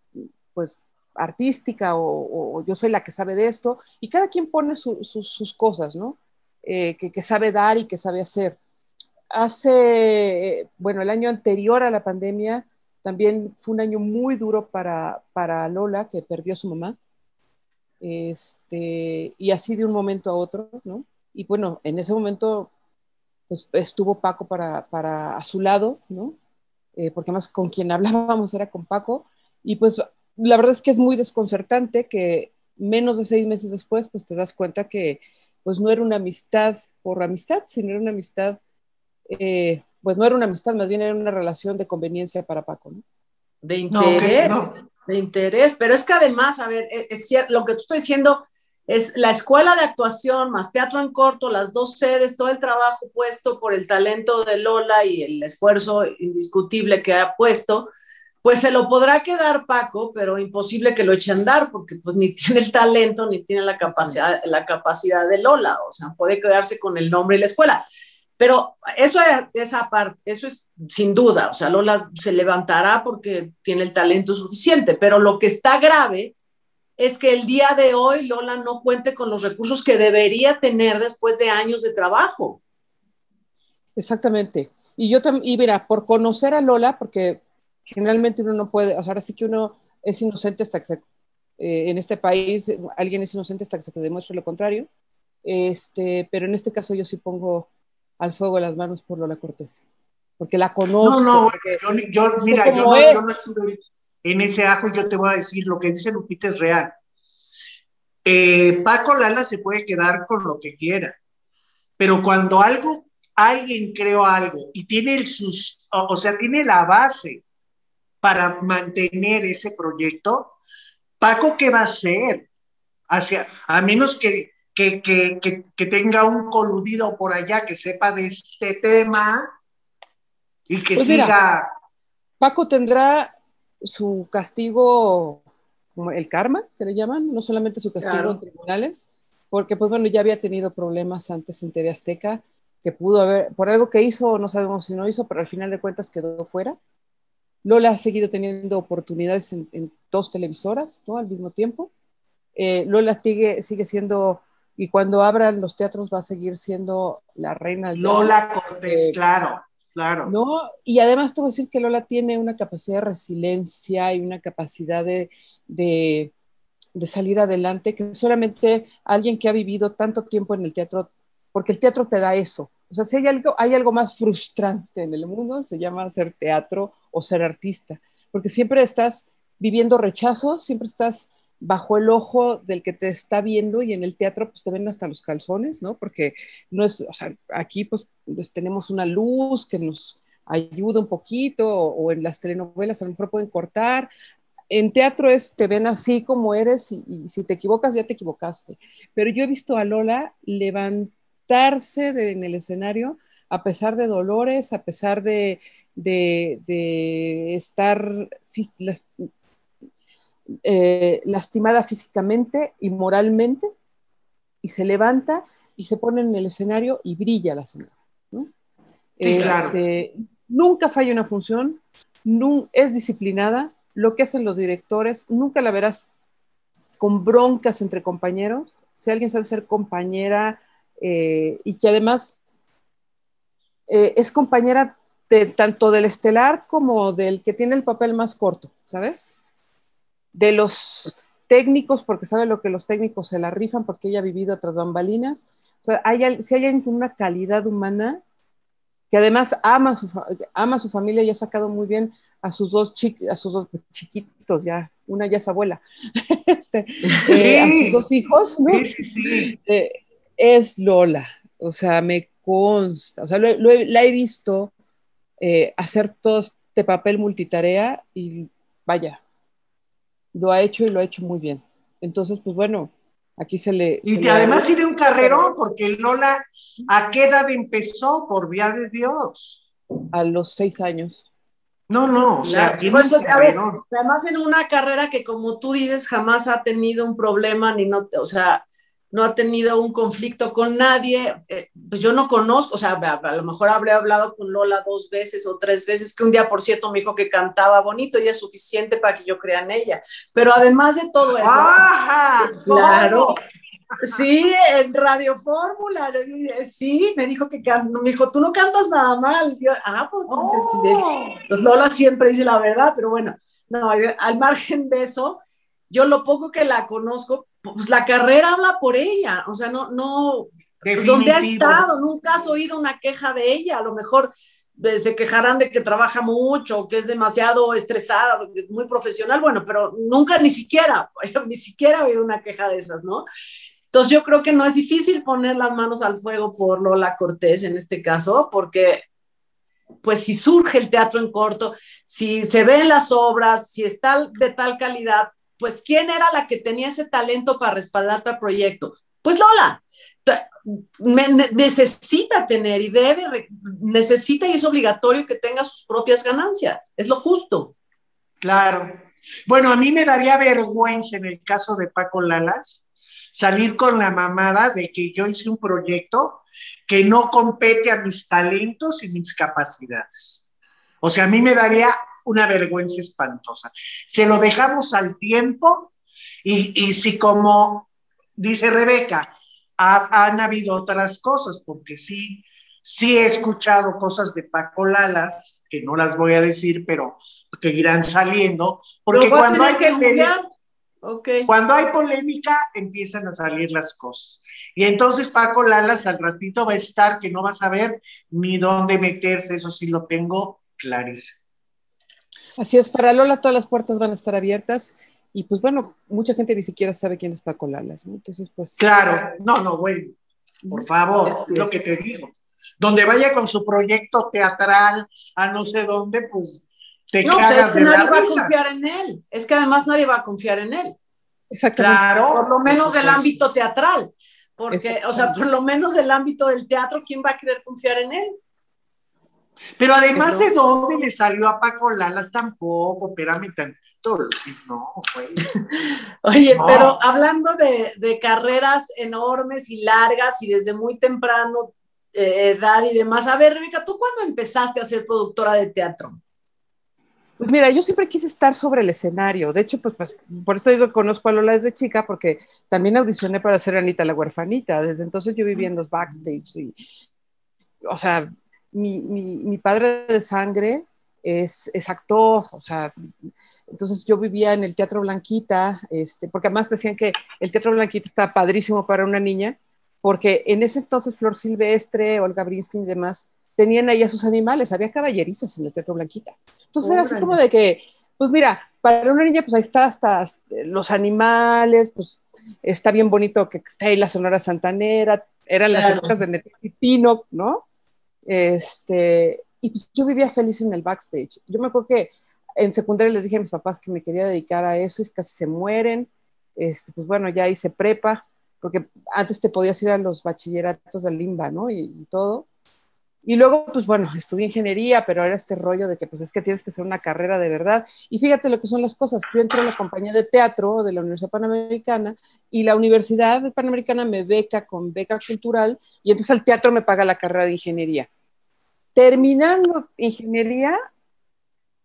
B: pues artística o, yo soy la que sabe de esto, y cada quien pone sus cosas, ¿no? Eh, que, sabe dar y que sabe hacer. Hace, bueno, el año anterior a la pandemia también fue un año muy duro para, para Lola, que perdió a su mamá, este, y así de un momento a otro, ¿no? Y bueno, en ese momento pues, estuvo Paco para, para a su lado, ¿no? Eh, porque más con quien hablábamos era con Paco, y pues la verdad es que es muy desconcertante que menos de seis meses después, pues te das cuenta que pues no era una amistad por amistad, sino era una amistad, eh, pues no era una amistad, más bien era una relación de conveniencia para Paco, ¿no?
A: De interés, de interés, pero es que además, a ver, e, es, cierto, lo que tú estás diciendo es la escuela de actuación más teatro en corto, las dos sedes, todo el trabajo puesto por el talento de Lola y el esfuerzo indiscutible que ha puesto, pues se lo podrá quedar Paco, pero imposible que lo eche a andar porque pues ni tiene el talento ni tiene la capacidad, la capacidad de Lola, o sea, puede quedarse con el nombre y la escuela. Pero eso es aparte, eso es sin duda, o sea, Lola se levantará porque tiene el talento suficiente, pero lo que está grave es que el día de hoy Lola no cuente con los recursos que debería tener después de años de trabajo.
B: Exactamente. Y yo también, y mira, por conocer a Lola, porque generalmente uno no puede, o sea, ahora sí que uno es inocente hasta que se, eh, en este país alguien es inocente hasta que se demuestre lo contrario, este, pero en este caso yo sí pongo al fuego las manos por Lola Cortés, porque la conozco.
C: No, no, yo, mira, yo no, yo no, estuve en ese ajo yo te voy a decir, lo que dice Lupita es real. Eh, Paco Lala se puede quedar con lo que quiera, pero cuando algo, alguien creó algo y tiene el sus, o sea, tiene la base para mantener ese proyecto, Paco, ¿qué va a hacer? Hacia, a menos que, que, que, tenga un coludido por allá que sepa de este tema y que pues siga.
B: Paco tendrá su castigo, como el karma, que le llaman, no solamente su castigo en tribunales, porque pues bueno, ya había tenido problemas antes en TV Azteca, que pudo haber, por algo que hizo, no sabemos si no hizo, pero al final de cuentas quedó fuera. Lola ha seguido teniendo oportunidades en, dos televisoras, ¿no? Al mismo tiempo. Eh, Lola sigue, sigue siendo, y cuando abran los teatros va a seguir siendo la reina.
C: Lola Cortés, claro, claro.
B: ¿no? Y además te voy a decir que Lola tiene una capacidad de resiliencia y una capacidad de, de, de salir adelante que solamente alguien que ha vivido tanto tiempo en el teatro, porque el teatro te da eso, o sea, si hay algo, hay algo más frustrante en el mundo, se llama hacer teatro o ser artista, porque siempre estás viviendo rechazo, siempre estás bajo el ojo del que te está viendo y en el teatro pues te ven hasta los calzones, ¿no? Porque no es, o sea, aquí pues, pues tenemos una luz que nos ayuda un poquito o, en las telenovelas a lo mejor pueden cortar. En teatro es, te ven así como eres y, si te equivocas ya te equivocaste. Pero yo he visto a Lola levantar en el escenario a pesar de dolores, a pesar de, estar eh, lastimada físicamente y moralmente, y se levanta y se pone en el escenario y brilla la señora.
C: Este,
B: nunca falla una función, es disciplinada, lo que hacen los directores, nunca la verás con broncas entre compañeros. Si alguien sabe ser compañera eh, y que además eh, es compañera de, tanto del estelar como del que tiene el papel más corto, ¿sabes? De los técnicos, porque sabe lo que los técnicos se la rifan, porque ella ha vivido otras bambalinas. O sea, hay, si hay alguien con una calidad humana, que además ama su, ama su familia y ha sacado muy bien a sus dos, a sus dos chiquitos, ya, una ya es abuela, este, eh, a sus dos hijos, ¿no? Sí, sí, eh, es Lola, o sea, me consta, o sea, la he visto eh, hacer todo este papel multitarea y vaya, lo ha hecho y lo ha hecho muy bien. Entonces, pues bueno, aquí se le...
C: Y además tiene un carrero porque Lola, ¿a qué edad empezó? Por vía de Dios.
B: A los seis años.
C: No, no, o sea,
A: pues, además en una carrera que como tú dices jamás ha tenido un problema ni no, o sea, no ha tenido un conflicto con nadie, eh, pues yo no conozco, o sea, a, lo mejor habré hablado con Lola dos veces o tres veces, que un día, por cierto, me dijo que cantaba bonito y es suficiente para que yo crea en ella. Pero además de todo eso, claro, sí, en Radio Fórmula, sí, me dijo que me dijo, tú no cantas nada mal. ah, pues, oh. Lola siempre dice la verdad, pero bueno, no, al margen de eso, yo lo poco que la conozco, pues la carrera habla por ella, o sea, no, no, pues donde ha estado, nunca has oído una queja de ella, a lo mejor eh, se quejarán de que trabaja mucho, que es demasiado estresada, muy profesional, bueno, pero nunca ni siquiera, ni siquiera he oído una queja de esas, ¿no? Entonces yo creo que no es difícil poner las manos al fuego por Lola Cortés en este caso, porque pues si surge el teatro en corto, si se ven las obras, si está de tal calidad, pues ¿quién era la que tenía ese talento para respaldar tal proyecto? Pues Lola. necesita tener y debe, necesita y es obligatorio que tenga sus propias ganancias. Es lo justo.
C: Claro. Bueno, a mí me daría vergüenza en el caso de Paco Lalas salir con la mamada de que yo hice un proyecto que no compete a mis talentos y mis capacidades. O sea, a mí me daría una vergüenza espantosa. Se lo dejamos al tiempo y, si como dice Rebeca, han habido otras cosas, porque sí, sí he escuchado cosas de Paco Lalas, que no las voy a decir, pero que irán saliendo, porque cuando hay que Cuando hay polémica, empiezan a salir las cosas. Y entonces Paco Lalas al ratito va a estar que no va a saber ni dónde meterse, eso sí lo tengo clarísimo.
B: Así es, para Lola todas las puertas van a estar abiertas y pues bueno, mucha gente ni siquiera sabe quién es Paco Lalas, ¿no? Entonces, pues...
C: Claro, no, no, güey, por favor, es lo que te digo. Donde vaya con su proyecto teatral a no sé dónde, pues te no, pues, es que nadie
A: va a confiar en él. Es que además nadie va a confiar en él.
C: Exactamente. Claro.
A: Por lo menos del ámbito teatral. Porque, o sea, por lo menos el ámbito del teatro, ¿quién va a querer confiar en él?
C: Pero además de dónde le salió a Paco Lalas tampoco, espérame tantito, no, güey.
A: Oye, pero hablando de, carreras enormes y largas y desde muy temprano eh, edad y demás, a ver, Rebeca, ¿tú cuándo empezaste a ser productora de teatro?
B: Pues mira, yo siempre quise estar sobre el escenario. De hecho, pues, pues por eso digo que conozco a Lola desde chica, porque también audicioné para ser Anita la huerfanita. Desde entonces yo vivía en los backstage y, o sea, mi, mi, padre de sangre es, es, actor, o sea, entonces yo vivía en el Teatro Blanquita, este, porque además decían que el Teatro Blanquita está padrísimo para una niña, porque en ese entonces Flor Silvestre, Olga Brinskin y demás tenían ahí a sus animales, había caballerizas en el Teatro Blanquita. Entonces era así como de que, pues mira, para una niña, pues ahí está hasta los animales, pues está bien bonito que está ahí la Sonora Santanera, eran las épocas de Netipino, ¿no? Este, y pues yo vivía feliz en el backstage. Yo me acuerdo que en secundaria les dije a mis papás que me quería dedicar a eso y casi se mueren. Este, pues bueno, ya hice prepa, porque antes te podías ir a los bachilleratos del Limba, ¿no? Y, y, todo. Y luego, pues bueno, estudié ingeniería, pero era este rollo de que pues es que tienes que hacer una carrera de verdad. Y fíjate lo que son las cosas. Yo entré a la compañía de teatro de la Universidad Panamericana y la Universidad Panamericana me beca con beca cultural y entonces el teatro me paga la carrera de ingeniería. Terminando ingeniería,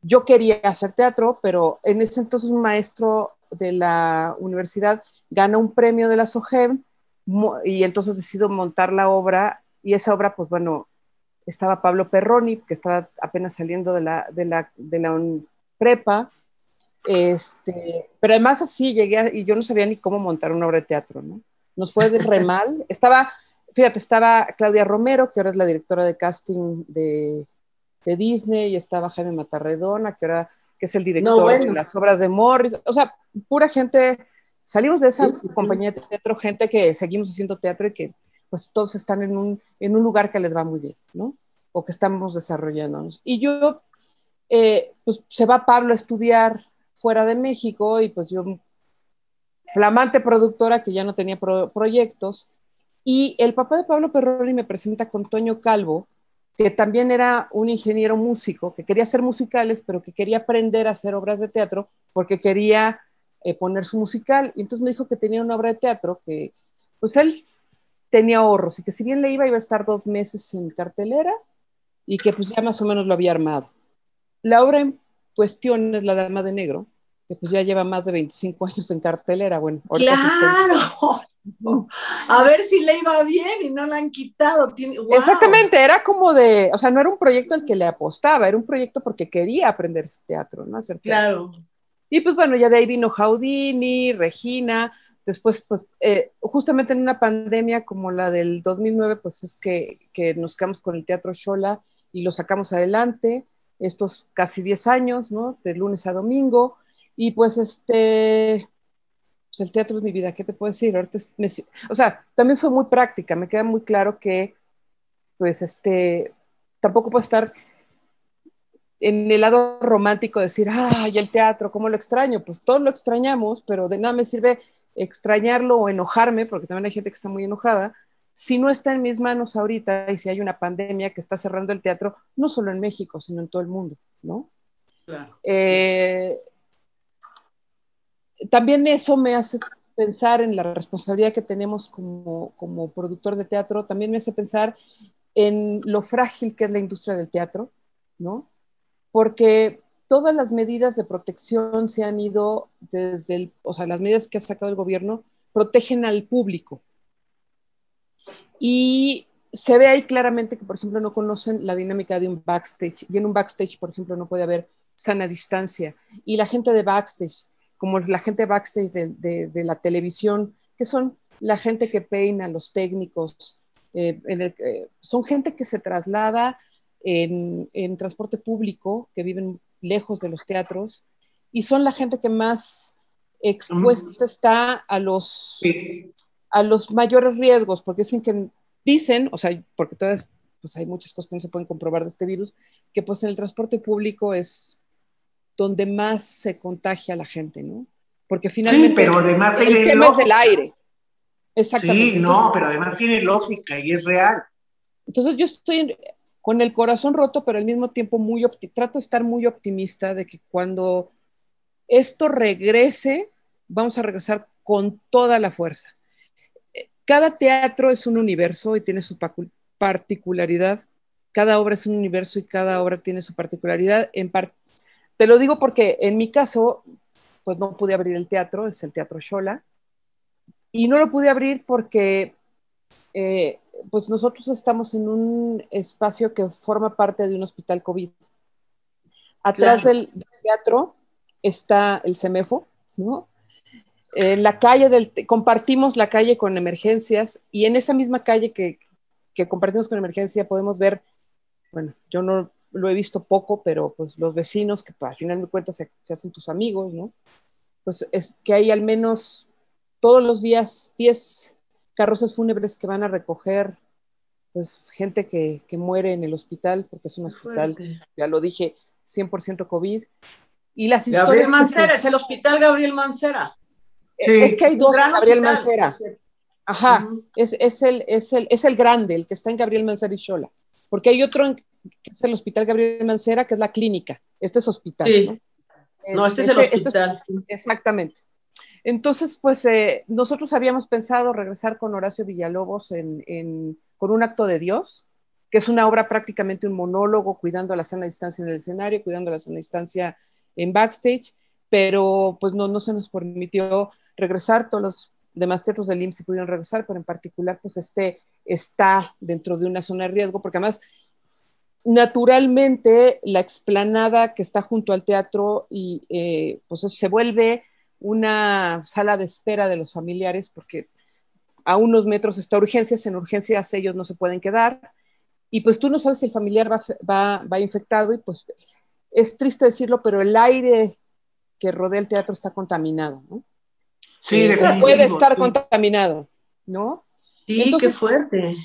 B: yo quería hacer teatro, pero en ese entonces un maestro de la universidad gana un premio de la SOGEM y entonces decido montar la obra y esa obra, pues bueno, estaba Pablo Perroni, que estaba apenas saliendo de la, de la, de la prepa, este, pero además así llegué y yo no sabía ni cómo montar una obra de teatro, ¿no? Nos fue de re mal. Estaba, fíjate, estaba Claudia Romero, que ahora es la directora de casting de, de Disney, y estaba Jaime Matarredona, que ahora que es el director de las obras de Morris, o sea, pura gente, salimos de esa compañía de teatro, gente que seguimos haciendo teatro y que pues todos están en un, en un lugar que les va muy bien, ¿no? O que estamos desarrollándonos. Y yo, eh, pues se va Pablo a estudiar fuera de México y pues yo, flamante productora que ya no tenía proyectos, y el papá de Pablo Perroni me presenta con Toño Calvo, que también era un ingeniero músico, que quería hacer musicales, pero que quería aprender a hacer obras de teatro porque quería eh, poner su musical. Y entonces me dijo que tenía una obra de teatro que, pues él tenía ahorros y que si bien le iba, iba a estar dos meses en cartelera y que pues ya más o menos lo había armado. La obra en cuestión es La Dama de Negro, que pues ya lleva más de 25 años en cartelera. Bueno,
A: claro. A ver si le iba bien y no la han quitado.
B: Exactamente, era como de, o sea, no era un proyecto al que le apostaba, era un proyecto porque quería aprender teatro, ¿no? Hacer
A: teatro. Claro.
B: Y pues bueno, ya de ahí vino Jaudini, Regina, después pues eh, justamente en una pandemia como la del 2009, pues es que, que nos quedamos con el Teatro Shola y lo sacamos adelante, estos casi 10 años, ¿no? De lunes a domingo, y pues este, pues el teatro es mi vida, ¿qué te puedo decir? o sea, también soy muy práctica, me queda muy claro que, pues, este, tampoco puedo estar en el lado romántico decir, ay, el teatro, ¿cómo lo extraño? Pues todos lo extrañamos, pero de nada me sirve extrañarlo o enojarme, porque también hay gente que está muy enojada, si no está en mis manos ahorita y si hay una pandemia que está cerrando el teatro, no solo en México, sino en todo el mundo, ¿no? Claro. Eh, también eso me hace pensar en la responsabilidad que tenemos como, como productores de teatro, también me hace pensar en lo frágil que es la industria del teatro, ¿no? Porque todas las medidas de protección se han ido desde el, o sea, las medidas que ha sacado el gobierno protegen al público. Y se ve ahí claramente que, por ejemplo, no conocen la dinámica de un backstage. Y en un backstage, por ejemplo, no puede haber sana distancia. Y la gente de backstage como la gente backstage de, la televisión, que son la gente que peina, los técnicos, eh, eh, son gente que se traslada en, transporte público, que viven lejos de los teatros, y son la gente que más expuesta está a los, a los mayores riesgos, porque dicen que dicen, o sea, porque todas, pues hay muchas cosas que no se pueden comprobar de este virus, que pues en el transporte público es donde más se contagia la gente, ¿no? Porque finalmente
C: sí, pero además
B: el tema es el aire.
C: Exactamente. Sí, no, pero además tiene lógica y es real.
B: Entonces yo estoy con el corazón roto, pero al mismo tiempo muy trato de estar muy optimista de que cuando esto regrese, vamos a regresar con toda la fuerza. Cada teatro es un universo y tiene su particularidad. Cada obra es un universo y cada obra tiene su particularidad. En, parte te lo digo porque en mi caso, pues no pude abrir el teatro, es el Teatro Shola, y no lo pude abrir porque eh, pues nosotros estamos en un espacio que forma parte de un hospital COVID. Atrás del, teatro está el CEMEFO, ¿no? En la calle del, compartimos la calle con emergencias y en esa misma calle que, que compartimos con emergencia podemos ver, bueno, yo no lo he visto poco, pero pues los vecinos, que al final de cuentas se, hacen tus amigos, ¿no? Pues es que hay al menos todos los días 10 carrozas fúnebres que van a recoger pues gente que, muere en el hospital, porque es un hospital, ya lo dije, 100% COVID. Y las
A: Gabriel Mancera, es el hospital Gabriel Mancera.
B: Es que hay dos Gabriel Mancera. Ajá, es, el, es, el, es el grande, el que está en Gabriel Mancera y Xola. Porque hay otro en, que es el Hospital Gabriel Mancera, que es la clínica. Este es hospital.
A: ¿no? no este, es el este, este hospital.
B: exactamente. Entonces, pues eh, nosotros habíamos pensado regresar con Horacio Villalobos en, con un acto de Dios, que es una obra prácticamente un monólogo, cuidando la sana distancia en el escenario, cuidando la sana distancia en backstage, pero pues no, no se nos permitió regresar, todos los demás teatros del IMSS pudieron regresar, pero en particular pues este está dentro de una zona de riesgo, porque además naturalmente la explanada que está junto al teatro y eh, pues se vuelve una sala de espera de los familiares porque a unos metros está urgencias, en urgencias ellos no se pueden quedar y pues tú no sabes si el familiar va, va, va infectado y pues es triste decirlo, pero el aire que rodea el teatro está contaminado, ¿no?
C: Sí, eh,
B: puede estar contaminado, ¿no?
A: Sí, qué fuerte.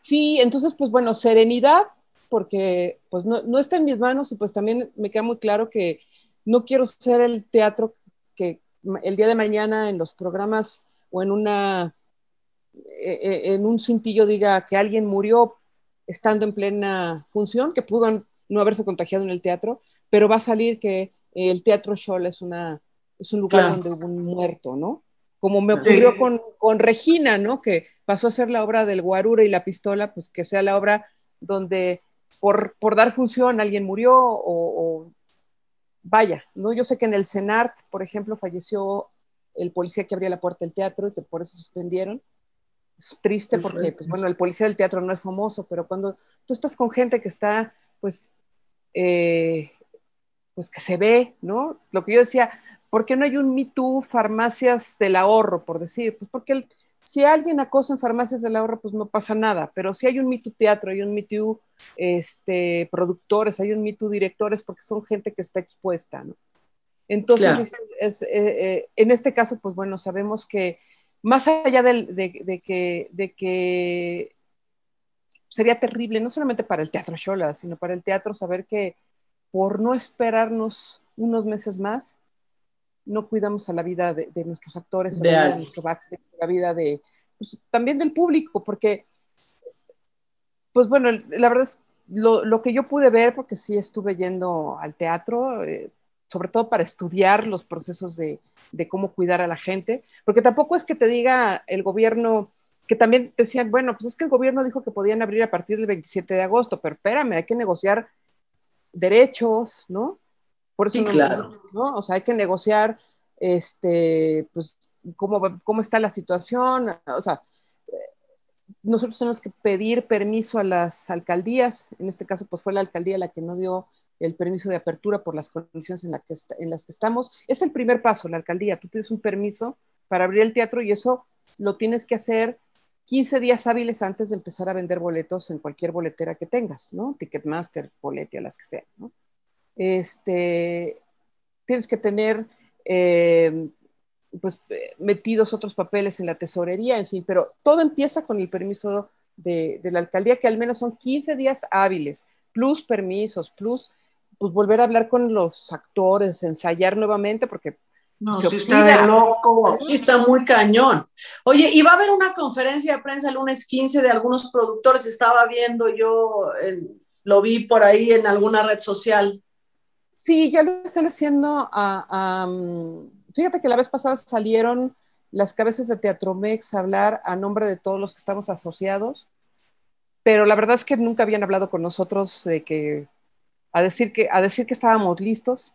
B: Sí, entonces, pues bueno, serenidad, porque pues no, no, está en mis manos y pues también me queda muy claro que no quiero ser el teatro que el día de mañana en los programas o en una eh, eh, en un cintillo diga que alguien murió estando en plena función, que pudo no haberse contagiado en el teatro, pero va a salir que el Teatro Scholl es, una, es un lugar donde hubo un muerto, ¿no? Como me ocurrió con, con, Regina, ¿no? Que pasó a ser la obra del Guarura y la pistola, pues que sea la obra donde por, por dar función alguien murió o, vaya, ¿no? Yo sé que en el CENART, por ejemplo, falleció el policía que abría la puerta del teatro y que por eso suspendieron. Es triste porque, pues, bueno, el policía del teatro no es famoso, pero cuando tú estás con gente que está, pues, eh, pues que se ve, ¿no? Lo que yo decía, ¿por qué no hay un Me Too farmacias del ahorro, por decir? Pues porque si alguien acosa en farmacias del ahorro, pues no pasa nada, pero si hay un Me Too teatro, hay un Me Too este, productores, hay un Me Too directores, porque son gente que está expuesta, ¿no? Entonces, es, eh, eh, en este caso, pues bueno, sabemos que más allá de, que, de que sería terrible, no solamente para el teatro Shola, sino para el teatro saber que por no esperarnos unos meses más, no cuidamos a la vida de, nuestros actores, de, la nuestro backstage, la vida de, pues, también del público, porque, pues bueno, la verdad es lo, lo, que yo pude ver, porque sí estuve yendo al teatro, eh, sobre todo para estudiar los procesos de, de, cómo cuidar a la gente, porque tampoco es que te diga el gobierno, que también decían, bueno, pues es que el gobierno dijo que podían abrir a partir del 27 de agosto, pero espérame, hay que negociar derechos, ¿no? Por eso no,
A: claro.
B: ¿no? O sea, hay que negociar, este, pues, cómo, cómo está la situación, o sea, nosotros tenemos que pedir permiso a las alcaldías, en este caso, pues fue la alcaldía la que no dio el permiso de apertura por las condiciones en, la que en las que estamos. Es el primer paso, la alcaldía. Tú pides un permiso para abrir el teatro y eso lo tienes que hacer 15 días hábiles antes de empezar a vender boletos en cualquier boletera que tengas, ¿no? Ticketmaster, Boletia, las que sean, ¿no? Este, tienes que tener eh, pues, metidos otros papeles en la tesorería, en fin, pero todo empieza con el permiso de, de, la alcaldía, que al menos son 15 días hábiles, plus permisos, plus pues volver a hablar con los actores, ensayar nuevamente, porque
C: no, sí está loco.
A: Sí está muy cañón. Oye, y va a haber una conferencia de prensa el lunes 15 de algunos productores, estaba viendo yo, lo vi por ahí en alguna red social.
B: Sí, ya lo están haciendo. fíjate que la vez pasada salieron las cabezas de Teatro Mex a hablar a nombre de todos los que estamos asociados, pero la verdad es que nunca habían hablado con nosotros de que a decir que a decir que estábamos listos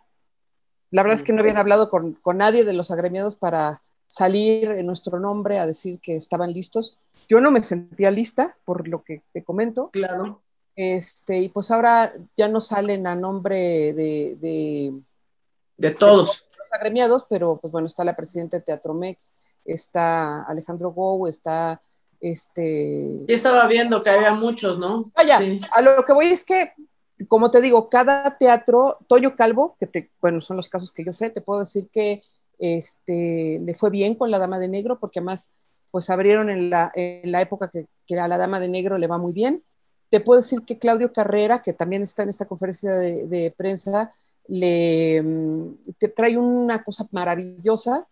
B: la verdad es que no habían hablado con, nadie de los agremiados para salir en nuestro nombre a decir que estaban listos. Yo no me sentía lista, por lo que te comento.
A: Claro.
B: Este, y pues ahora ya no salen a nombre de...
A: De, todos.
B: los agremiados, pero pues bueno, está la presidenta de Teatro Mex, está Alejandro Gou, está este...
A: Y estaba viendo que había muchos, ¿no?
B: Vaya, a lo que voy es que como te digo, cada teatro, Toyo Calvo, que bueno, son los casos que yo sé, te puedo decir que este, le fue bien con la Dama de Negro, porque además, pues abrieron en la, en la época que, que, a la Dama de Negro le va muy bien. Te puedo decir que Claudio Carrera, que también está en esta conferencia de, de prensa, le mm, te trae una cosa maravillosa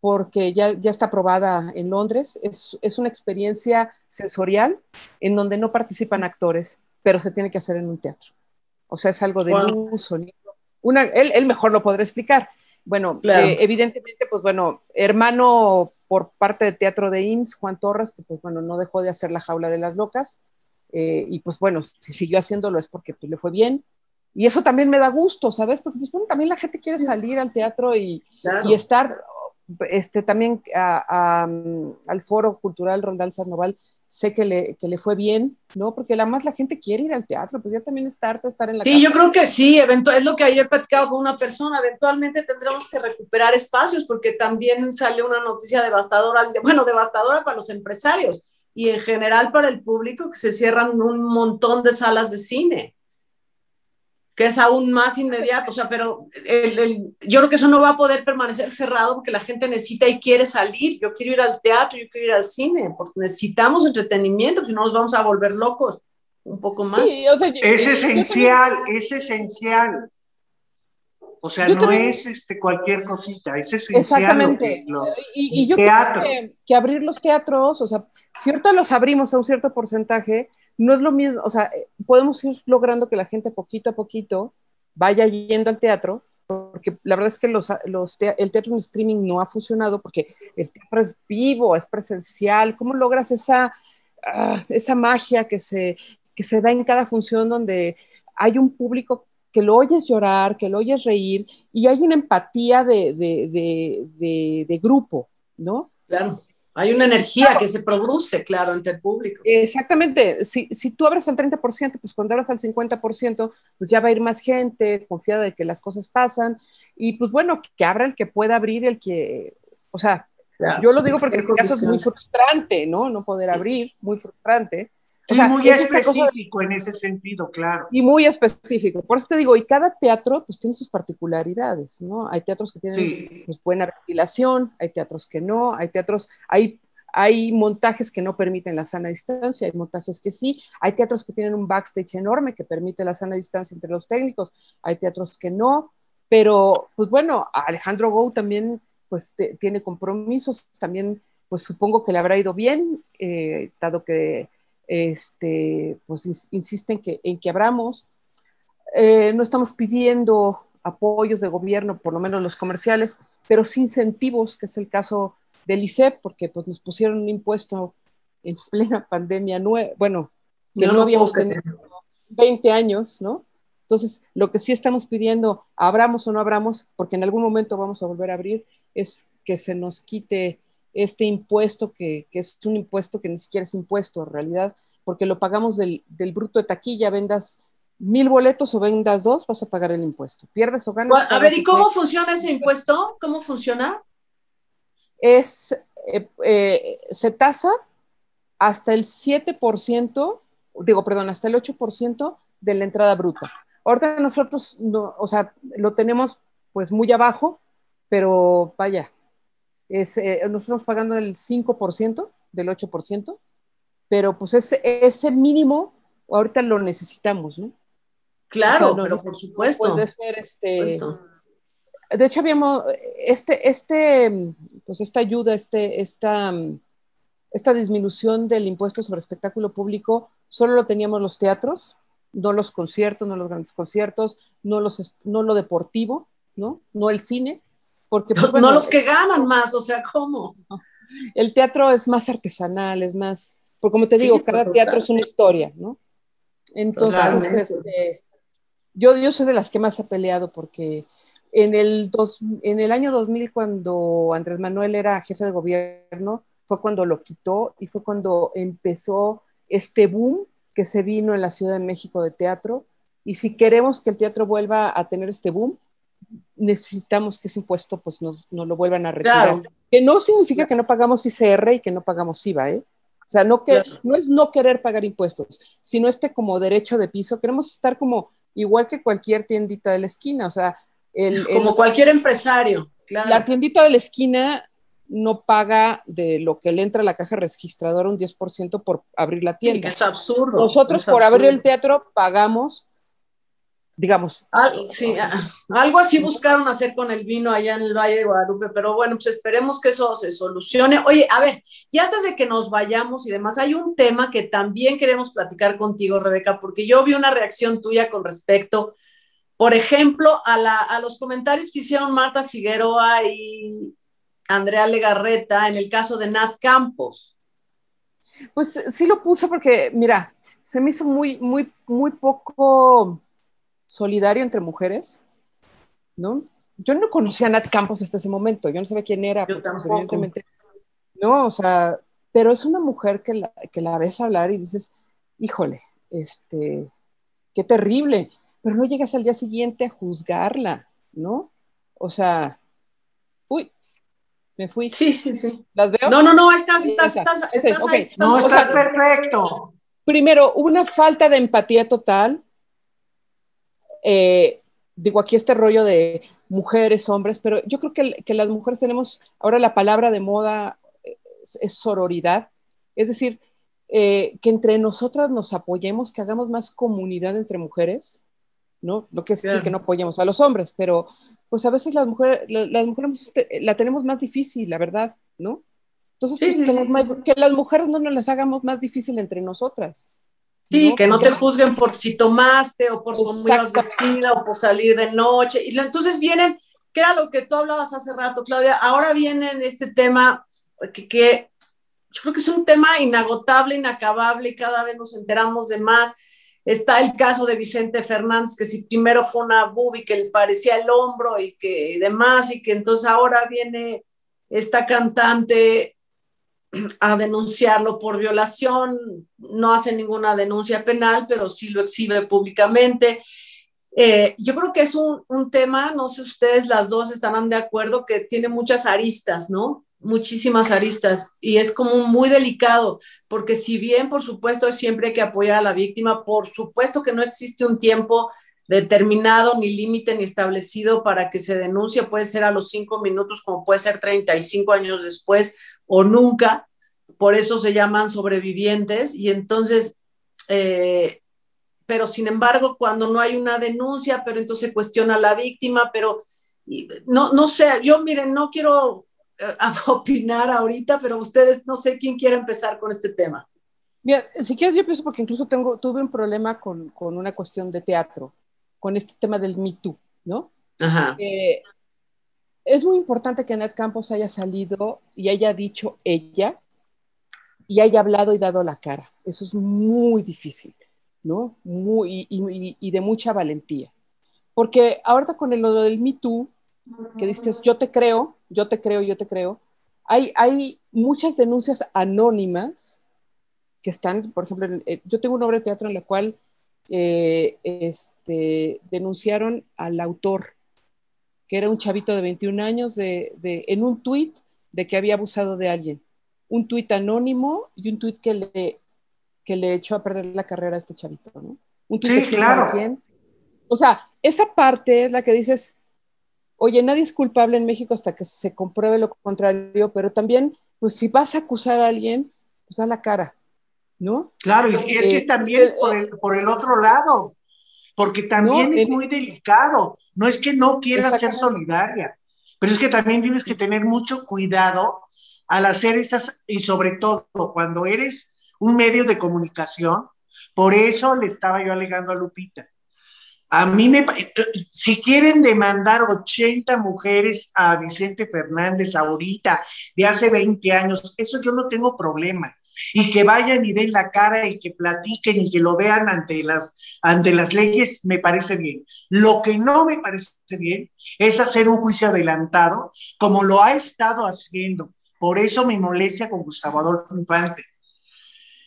B: porque ya, ya está aprobada en Londres. Es, es una experiencia sensorial en donde no participan actores, pero se tiene que hacer en un teatro. O sea, es algo de luz, sonido. Una, él, mejor lo podrá explicar. Bueno, eh, evidentemente, pues bueno, hermano por parte de Teatro de IMSS, Juan Torres, que pues bueno, no dejó de hacer la jaula de las locas. Eh, y pues bueno, si siguió haciéndolo es porque pues, le fue bien. Y eso también me da gusto, ¿sabes? Porque pues bueno, también la gente quiere salir al teatro y, y estar, este, también al Foro Cultural Rondal Sandoval, sé que le, que le fue bien, ¿no? Porque además la gente quiere ir al teatro, pues ya también es tarde estar en la
A: Sí, yo creo que sí, es lo que ayer platicado con una persona, eventualmente tendremos que recuperar espacios porque también salió una noticia devastadora, bueno, devastadora para los empresarios y en general para el público que se cierran un montón de salas de cine que es aún más inmediato, o sea, pero yo creo que eso no va a poder permanecer cerrado porque la gente necesita y quiere salir, yo quiero ir al teatro, yo quiero ir al cine, porque necesitamos entretenimiento, si no nos vamos a volver locos un poco más.
C: es esencial, es esencial. O sea, no es este, cualquier cosita, es esencial.
B: Exactamente. y, yo creo que, que, abrir los teatros, o sea, cierto los abrimos a un cierto porcentaje, no es lo mismo, o sea, podemos ir logrando que la gente poquito a poquito vaya yendo al teatro, porque la verdad es que los, los el teatro en streaming no ha funcionado porque el teatro es vivo, es presencial. ¿Cómo logras esa, ah, esa magia que se, da en cada función donde hay un público que lo oyes llorar, que lo oyes reír y hay una empatía de, de grupo, ¿no?
A: Claro. Hay una energía que se produce, claro, entre el público.
B: Exactamente. Si, si tú abres al 30%, pues cuando abres al 50%, pues ya va a ir más gente confiada de que las cosas pasan. Y pues bueno, que abra el que pueda abrir, el que, o sea, yo lo digo porque en mi caso es muy frustrante, ¿no? No poder abrir, muy frustrante.
C: O sea, muy específico en ese sentido, claro.
B: Y muy específico. Por eso te digo, y cada teatro pues tiene sus particularidades, ¿no? Hay teatros que tienen pues, buena ventilación, hay teatros que no, hay teatros, hay, hay montajes que no permiten la sana distancia, hay montajes que sí, hay teatros que tienen un backstage enorme que permite la sana distancia entre los técnicos, hay teatros que no, pero pues bueno, Alejandro Gou también pues tiene compromisos, también pues supongo que le habrá ido bien, eh, dado que este, pues insisten que, en que abramos. Eh, no estamos pidiendo apoyos de gobierno, por lo menos los comerciales, pero sí incentivos, que es el caso del ICEP, porque pues, nos pusieron un impuesto en plena pandemia, bueno, que no, habíamos tenido 20 años, ¿no? Entonces, lo que sí estamos pidiendo, abramos o no abramos, porque en algún momento vamos a volver a abrir, es que se nos quite este impuesto que, es un impuesto que ni siquiera es impuesto en realidad, porque lo pagamos del, bruto de taquilla, vendas mil boletos o vendas dos, vas a pagar el impuesto. Pierdes o ganas.
A: a ver, ¿y cómo funciona ese impuesto? ¿Cómo funciona?
B: Es, eh, eh, se tasa hasta el 7%, digo, perdón, hasta el 8% de la entrada bruta. Ahorita nosotros, no, o sea, lo tenemos pues muy abajo, pero vaya, es, eh, nosotros pagando el 5% del 8%, pero pues ese, ese mínimo ahorita lo necesitamos, ¿no?
A: Claro, pero por supuesto.
B: Puede ser este. De hecho, habíamos este, este, pues esta ayuda, este, esta, esta disminución del impuesto sobre espectáculo público, solo lo teníamos los teatros, no los conciertos, no los grandes conciertos, no, los, no lo deportivo, ¿no? No el cine. Porque,
A: pues, no los que ganan más, o sea, ¿cómo?
B: El teatro es más artesanal, es más, porque como te digo, cada teatro es una historia, ¿no? Entonces, este, yo, yo soy de las que más ha peleado porque en el, dos, en el año 2000, cuando Andrés Manuel era jefe de gobierno, fue cuando lo quitó y fue cuando empezó este boom que se vino en la Ciudad de México de teatro. Y si queremos que el teatro vuelva a tener este boom, necesitamos que ese impuesto pues nos, lo vuelvan a retirar. Que no significa que no pagamos ICR y que no pagamos IVA, ¿eh? O sea, no, que, no es no querer pagar impuestos, sino este como derecho de piso. Queremos estar como igual que cualquier tiendita de la esquina, o sea, el,
A: como cualquier empresario.
B: La tiendita de la esquina no paga de lo que le entra a la caja registradora un 10% por abrir la tienda.
A: es absurdo.
B: Nosotros por abrir el teatro pagamos digamos.
A: sí, algo así buscaron hacer con el vino allá en el Valle de Guadalupe, pero bueno, pues esperemos que eso se solucione. Oye, a ver, y antes de que nos vayamos y demás, hay un tema que también queremos platicar contigo, Rebeca, porque yo vi una reacción tuya con respecto, por ejemplo, a, la, a los comentarios que hicieron Marta Figueroa y Andrea Legarreta en el caso de Naz Campos.
B: Pues sí lo puso porque, mira, se me hizo muy, muy, muy poco solidario entre mujeres, ¿no? Yo no conocía a Nat Campos hasta ese momento, yo no sabía quién era,
A: yo
B: pues, evidentemente. No, o sea, pero es una mujer que la, que la ves hablar y dices, híjole, este, qué terrible, pero no llegas al día siguiente a juzgarla, ¿no? O sea, uy, me fui.
A: Sí, sí, sí.
B: ¿Las veo?
A: No, no, no, estás, estás, estás, estás,
C: okay. No, estás perfecto.
B: Primero, una falta de empatía total. Eh, digo, aquí este rollo de mujeres, hombres, pero yo creo que, que las mujeres tenemos, ahora la palabra de moda es, es sororidad, es decir, eh, que entre nosotras nos apoyemos, que hagamos más comunidad entre mujeres, ¿no? No quiere decir que no apoyemos a los hombres, pero pues a veces las mujeres, las mujeres la tenemos más difícil, la verdad, ¿no? Entonces, pues, que, las mujeres no nos las hagamos más difícil entre nosotras.
A: Sí, que no te juzguen por si tomaste o por cómo ibas vestida o por salir de noche. Y entonces vienen, que era lo que tú hablabas hace rato, Claudia, ahora viene este tema que, que yo creo que es un tema inagotable, inacabable y cada vez nos enteramos de más. Está el caso de Vicente Fernández, que si primero fue una bubi que le parecía el hombro y que demás, y que entonces ahora viene esta cantante a denunciarlo por violación, no hace ninguna denuncia penal, pero sí lo exhibe públicamente. Eh, yo creo que es un, un, tema, no sé ustedes las dos estarán de acuerdo, que tiene muchas aristas, ¿no? muchísimas aristas y es como muy delicado, porque si bien por supuesto siempre hay que apoyar a la víctima, por supuesto que no existe un tiempo determinado, ni límite, ni establecido para que se denuncie, puede ser a los cinco minutos, como puede ser 35 años después o nunca, por eso se llaman sobrevivientes y entonces, eh, pero sin embargo, cuando no hay una denuncia, pero entonces se cuestiona a la víctima, pero no, no sé, yo miren, no quiero a opinar ahorita, pero ustedes no sé quién quiere empezar con este tema.
B: Mira, si quieres yo pienso porque incluso tengo, tuve un problema con, con una cuestión de teatro, con este tema del Me Too, ¿no?
A: Ajá.
B: Eh, es muy importante que Annette Campos haya salido y haya dicho ella y haya hablado y dado la cara. Eso es muy difícil, ¿no? Muy, y, y, de mucha valentía. Porque ahorita con el, lo del Me Too, que dices, yo te creo, yo te creo, yo te creo. Hay, hay muchas denuncias anónimas que están, por ejemplo, yo tengo una obra de teatro en la cual eh, este, denunciaron al autor, que era un chavito de 21 años, de, en un tuit de que había abusado de alguien. Un tuit anónimo y un tuit que le, que le echó a perder la carrera a este chavito, ¿no? Un
C: tuit sí, claro. quién.
B: O sea, esa parte es la que dices, oye, nadie es culpable en México hasta que se compruebe lo contrario, pero también, pues si vas a acusar a alguien, pues da la cara, ¿no?
C: Claro, y es que eh, también es por el, por el otro lado, porque también es muy delicado, no es que no quieras ser solidaria, pero es que también tienes que tener mucho cuidado al hacer esas, y sobre todo cuando eres un medio de comunicación, por eso le estaba yo alegando a Lupita a mí me, si quieren demandar 80 mujeres a Vicente Fernández ahorita, de hace 20 años, eso yo no tengo problema. Y que vayan y den la cara y que platiquen y que lo vean ante las, ante las leyes, me parece bien. Lo que no me parece bien es hacer un juicio adelantado, como lo ha estado haciendo. Por eso me molestia con Gustavo Adolfo Infante.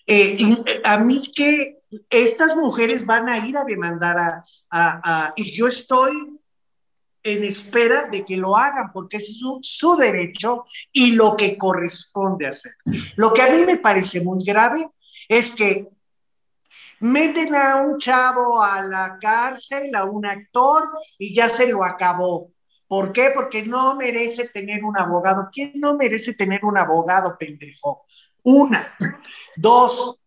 C: Eh, eh, a mí que estas mujeres van a ir a demandar a, y yo estoy en espera de que lo hagan porque es su, su, derecho y lo que corresponde hacer. Lo que a mí me parece muy grave es que meten a un chavo a la cárcel, a un actor y ya se lo acabó. ¿Por qué? Porque no merece tener un abogado. ¿Quién no merece tener un abogado, pendejo? Una. Dos,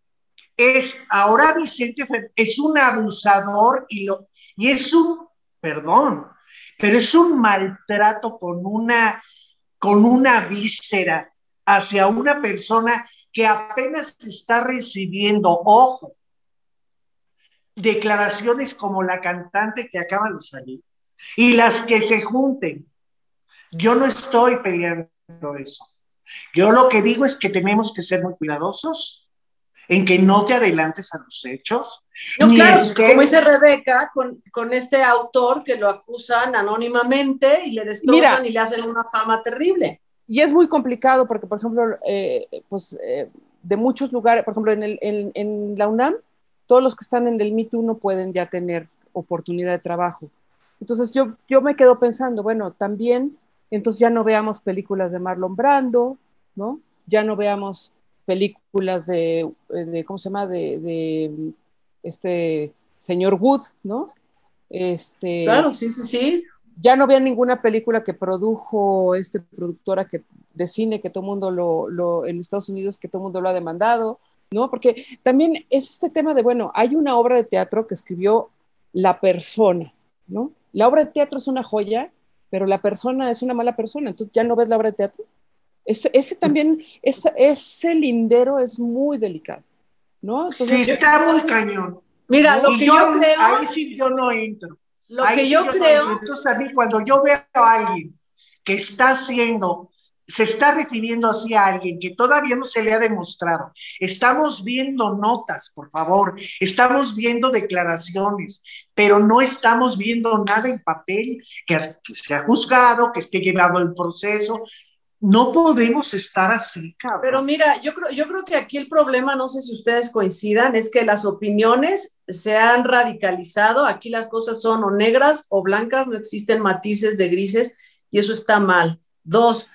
C: es ahora Vicente es un abusador y, lo, y es un, perdón, pero es un maltrato con una, con una víscera hacia una persona que apenas está recibiendo, ojo, declaraciones como la cantante que acaba de salir y las que se junten. Yo no estoy peleando eso. Yo lo que digo es que tenemos que ser muy cuidadosos en que no te adelantes a los hechos.
A: No, claro, como dice Rebeca, con, este autor que lo acusan anónimamente y le destrozan y le hacen una fama terrible.
B: Y es muy complicado porque, por ejemplo, eh, pues eh, de muchos lugares, por ejemplo, en, el, en, la UNAM, todos los que están en el MeToo no pueden ya tener oportunidad de trabajo. Entonces yo, yo me quedo pensando, bueno, también, entonces ya no veamos películas de Marlon Brando, ¿no? Ya no veamos películas de, de ¿cómo se llama? De, de, este señor Wood, ¿no?
A: Este, claro, sí, sí, sí.
B: Ya no vean ninguna película que produjo este productora que, de cine que todo mundo lo, lo, en Estados Unidos, que todo el mundo lo ha demandado, ¿no? Porque también es este tema de, bueno, hay una obra de teatro que escribió la persona, ¿no? La obra de teatro es una joya, pero la persona es una mala persona, entonces ya no ves la obra de teatro. Ese, también, ese, ese, lindero es muy delicado, ¿no?
C: sí, está muy cañón.
A: Mira, lo que yo, creo...
C: Ahí sí yo no entro.
A: Lo que yo, creo...
C: Entonces a mí cuando yo veo a alguien que está haciendo se está refiriendo así a alguien que todavía no se le ha demostrado. Estamos viendo notas, por favor, estamos viendo declaraciones, pero no estamos viendo nada en papel que, que se ha juzgado, que esté llevado el proceso no podemos estar así, cabrón.
A: Pero mira, yo creo, yo creo que aquí el problema, no sé si ustedes coincidan, es que las opiniones se han radicalizado. Aquí las cosas son o negras o blancas, no existen matices de grises y eso está mal. Dos,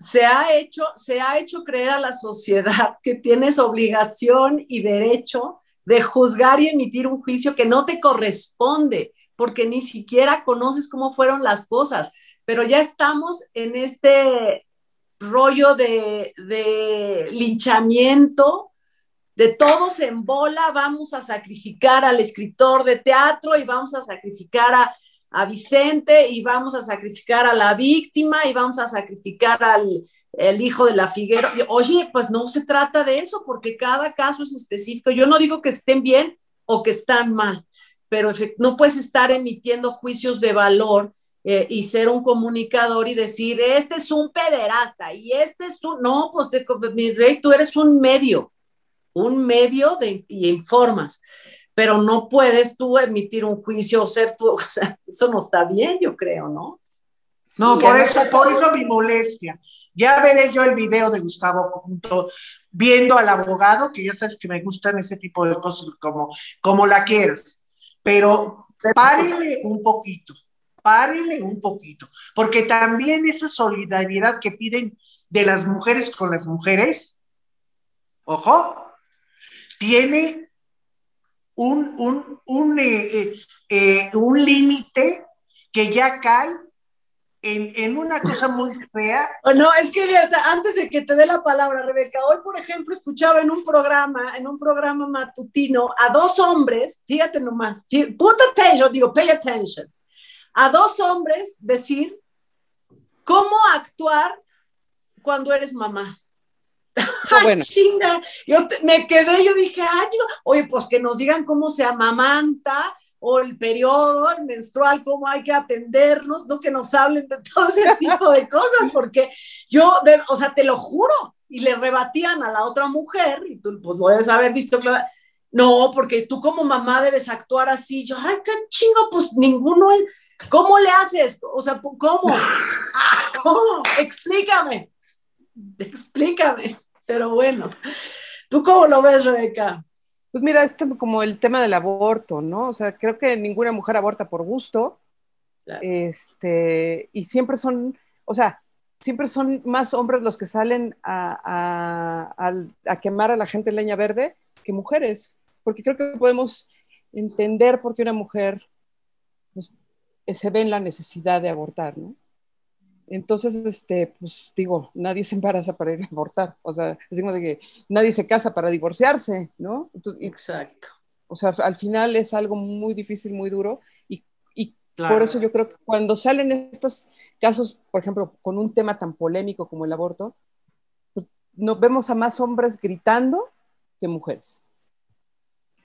A: se ha hecho, se ha hecho creer a la sociedad que tienes obligación y derecho de juzgar y emitir un juicio que no te corresponde, porque ni siquiera conoces cómo fueron las cosas. Pero ya estamos en este rollo de, linchamiento, de todos en bola, vamos a sacrificar al escritor de teatro y vamos a sacrificar a, a Vicente y vamos a sacrificar a la víctima y vamos a sacrificar al el hijo de la Figuera. Oye, pues no se trata de eso porque cada caso es específico. Yo no digo que estén bien o que están mal, pero no puedes estar emitiendo juicios de valor eh, y ser un comunicador y decir, este es un pederasta y este es un, no, pues mi rey, tú eres un medio, un medio de, y informas, pero no puedes tú emitir un juicio o ser tú, o sea, eso no está bien, yo creo, ¿no?
C: No, por eso, por eso mi molestia. Ya veré yo el video de Gustavo junto, viendo al abogado, que ya sabes que me gustan ese tipo de cosas como, como la quieras. Pero párenle un poquito párenle un poquito, porque también esa solidaridad que piden de las mujeres con las mujeres, ojo, tiene un, un, un, eh, eh, eh, un límite que ya cae en, en, una cosa muy fea.
A: No, es que antes de que te dé la palabra, Rebeca, hoy, por ejemplo, escuchaba en un programa, en un programa matutino, a dos hombres, fíjate nomás, put attention, digo, pay attention, a dos hombres decir cómo actuar cuando eres mamá. Ay, chinga. Yo me quedé, yo dije, ay, oye, pues que nos digan cómo se amamanta o el periodo el menstrual, cómo hay que atendernos, no que nos hablen de todo ese tipo de cosas, porque yo, o sea, te lo juro, y le rebatían a la otra mujer, y tú pues lo debes haber visto, claro, no, porque tú como mamá debes actuar así, yo, ay, qué chingo, pues ninguno es, ¿Cómo le haces? O sea, ¿cómo? ¿Cómo? Explícame. Explícame. Pero bueno, ¿tú cómo lo ves, Rebeca?
B: Pues mira, es como el tema del aborto, ¿no? O sea, creo que ninguna mujer aborta por gusto. Este, y siempre son, o sea, siempre son más hombres los que salen a, a, quemar a la gente en leña verde que mujeres, porque creo que podemos entender por qué una mujer se ve en la necesidad de abortar, ¿no? Entonces, este, pues digo, nadie se embaraza para ir a abortar, o sea, decimos de que nadie se casa para divorciarse, ¿no?
A: Exacto.
B: O sea, al final es algo muy difícil, muy duro, y, y por eso yo creo que cuando salen estos casos, por ejemplo, con un tema tan polémico como el aborto, pues, nos vemos a más hombres gritando que mujeres.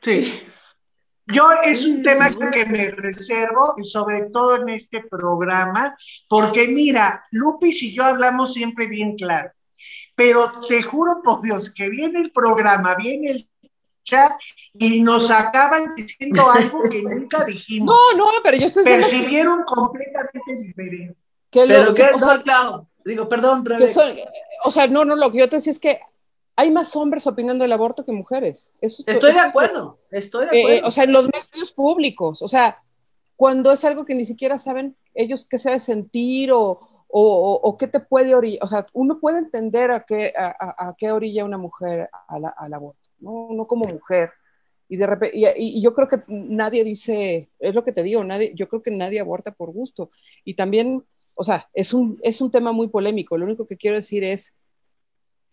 C: Sí. Yo es un tema que me reservo, y sobre todo en este programa, porque mira, Lupis y yo hablamos siempre bien claro, pero te juro por Dios que viene el programa, viene el chat y nos acaban diciendo algo que nunca dijimos.
B: No, no, pero yo estoy
C: Percibieron completamente diferente.
A: pero que, claro, digo, perdón,
B: o sea, no, no, lo que yo te decía es que hay más hombres opinando del aborto que mujeres.
A: estoy de acuerdo, estoy de acuerdo.
B: o sea, en los medios públicos, o sea, cuando es algo que ni siquiera saben ellos qué se ha de sentir o, o, qué te puede orillar, o sea, uno puede entender a qué, a, qué orilla una mujer al aborto, ¿no? Uno como mujer. Y, de repente, y, yo creo que nadie dice, es lo que te digo, nadie, yo creo que nadie aborta por gusto. Y también, o sea, es un, es un tema muy polémico. Lo único que quiero decir es,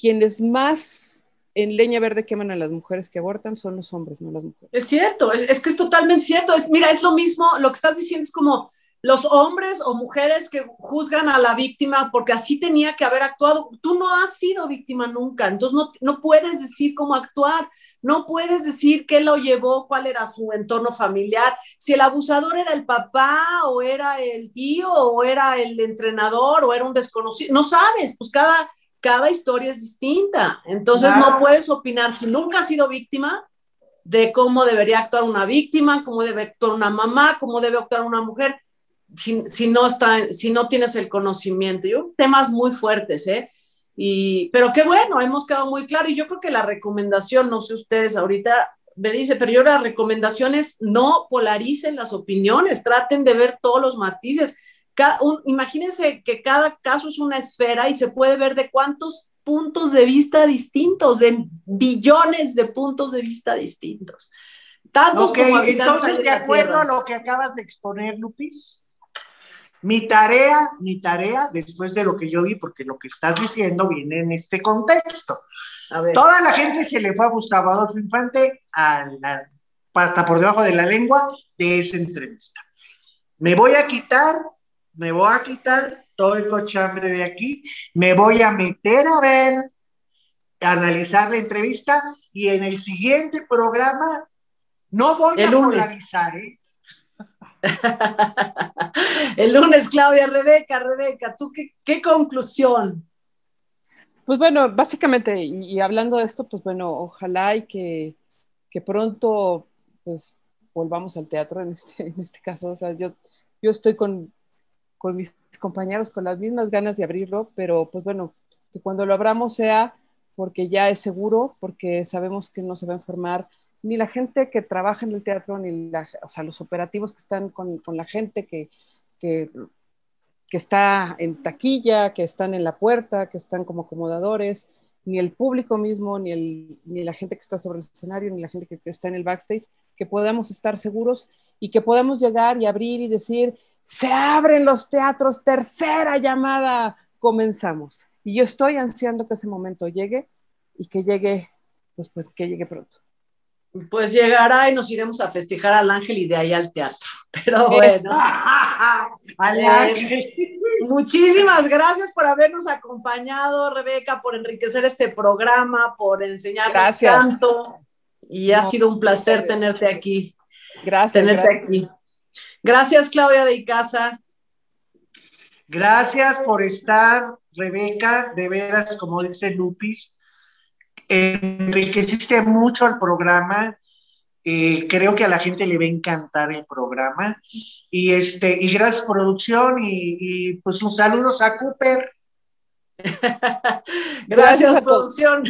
B: quienes más en leña verde queman a las mujeres que abortan son los hombres, no las mujeres.
A: Es cierto, es, que es totalmente cierto. Mira, es lo mismo, lo que estás diciendo es como los hombres o mujeres que juzgan a la víctima porque así tenía que haber actuado. Tú no has sido víctima nunca, entonces no, no, puedes decir cómo actuar, no puedes decir qué lo llevó, cuál era su entorno familiar, si el abusador era el papá o era el tío o era el entrenador o era un desconocido, no sabes, pues cada, cada historia es distinta, entonces no puedes opinar si nunca has sido víctima de cómo debería actuar una víctima, cómo debe actuar una mamá, cómo debe actuar una mujer si, no está, si no tienes el conocimiento. Yo, temas muy fuertes, ¿eh? Y, pero qué bueno, hemos quedado muy claro y yo creo que la recomendación, no sé ustedes ahorita, me dice, pero yo la recomendación es no polaricen las opiniones, traten de ver todos los matices. Imagínense que cada caso es una esfera y se puede ver de cuántos puntos de vista distintos, de billones de puntos de vista distintos.
C: Tantos como entonces, de acuerdo a lo que acabas de exponer, Lupis, mi tarea, mi tarea, después de lo que yo vi, porque lo que estás diciendo viene en este contexto. Toda la gente se le fue a Gustavo Adolfo Infante a la, por debajo de la lengua de esa entrevista. Me voy a quitar, me voy a quitar todo el cochambre de aquí, me voy a meter a ver, a analizar la entrevista y en el siguiente programa no voy a polarizar, ¿eh?
A: El lunes, Claudia, Rebeca, Rebeca, ¿tú qué, conclusión?
B: Pues bueno, básicamente, y, hablando de esto, pues bueno, ojalá y que, pronto pues volvamos al teatro en este, en este caso. O sea, yo, yo estoy con, con mis compañeros con las mismas ganas de abrirlo, pero pues bueno, que cuando lo abramos sea porque ya es seguro, porque sabemos que no se va a enfermar ni la gente que trabaja en el teatro, ni los operativos que están con, la gente que, está en taquilla, que están en la puerta, que están como acomodadores, ni el público mismo, ni la gente que está sobre el escenario, ni la gente que, está en el backstage, que podamos estar seguros y que podamos llegar y abrir y decir, se abren los teatros, tercera llamada, comenzamos. Y yo estoy ansiando que ese momento llegue y que llegue, pues, pues que llegue pronto
A: pues llegará y nos iremos a festejar al ángel y de ahí al teatro. Pero bueno. Eh, muchísimas gracias por habernos acompañado, Rebeca, por enriquecer este programa, por enseñarnos tanto. Y ha sido un placer tenerte aquí.
B: Gracias.
A: Tenerte aquí. Gracias, Claudia de Icaza.
C: Gracias por estar, Rebeca. De veras, como dice Lupis, enriqueciste mucho el programa. Eh, creo que a la gente le va a encantar el programa. Y, este, y gracias, producción, y, pues un saludo a Cooper.
A: gracias, a producción.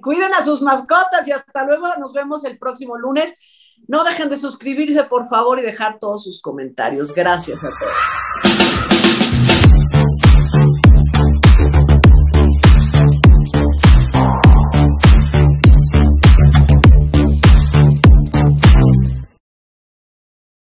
A: Cuiden a sus mascotas y hasta luego. Nos vemos el próximo lunes. No dejen de suscribirse, por favor, y dejar todos sus comentarios. Gracias a todos.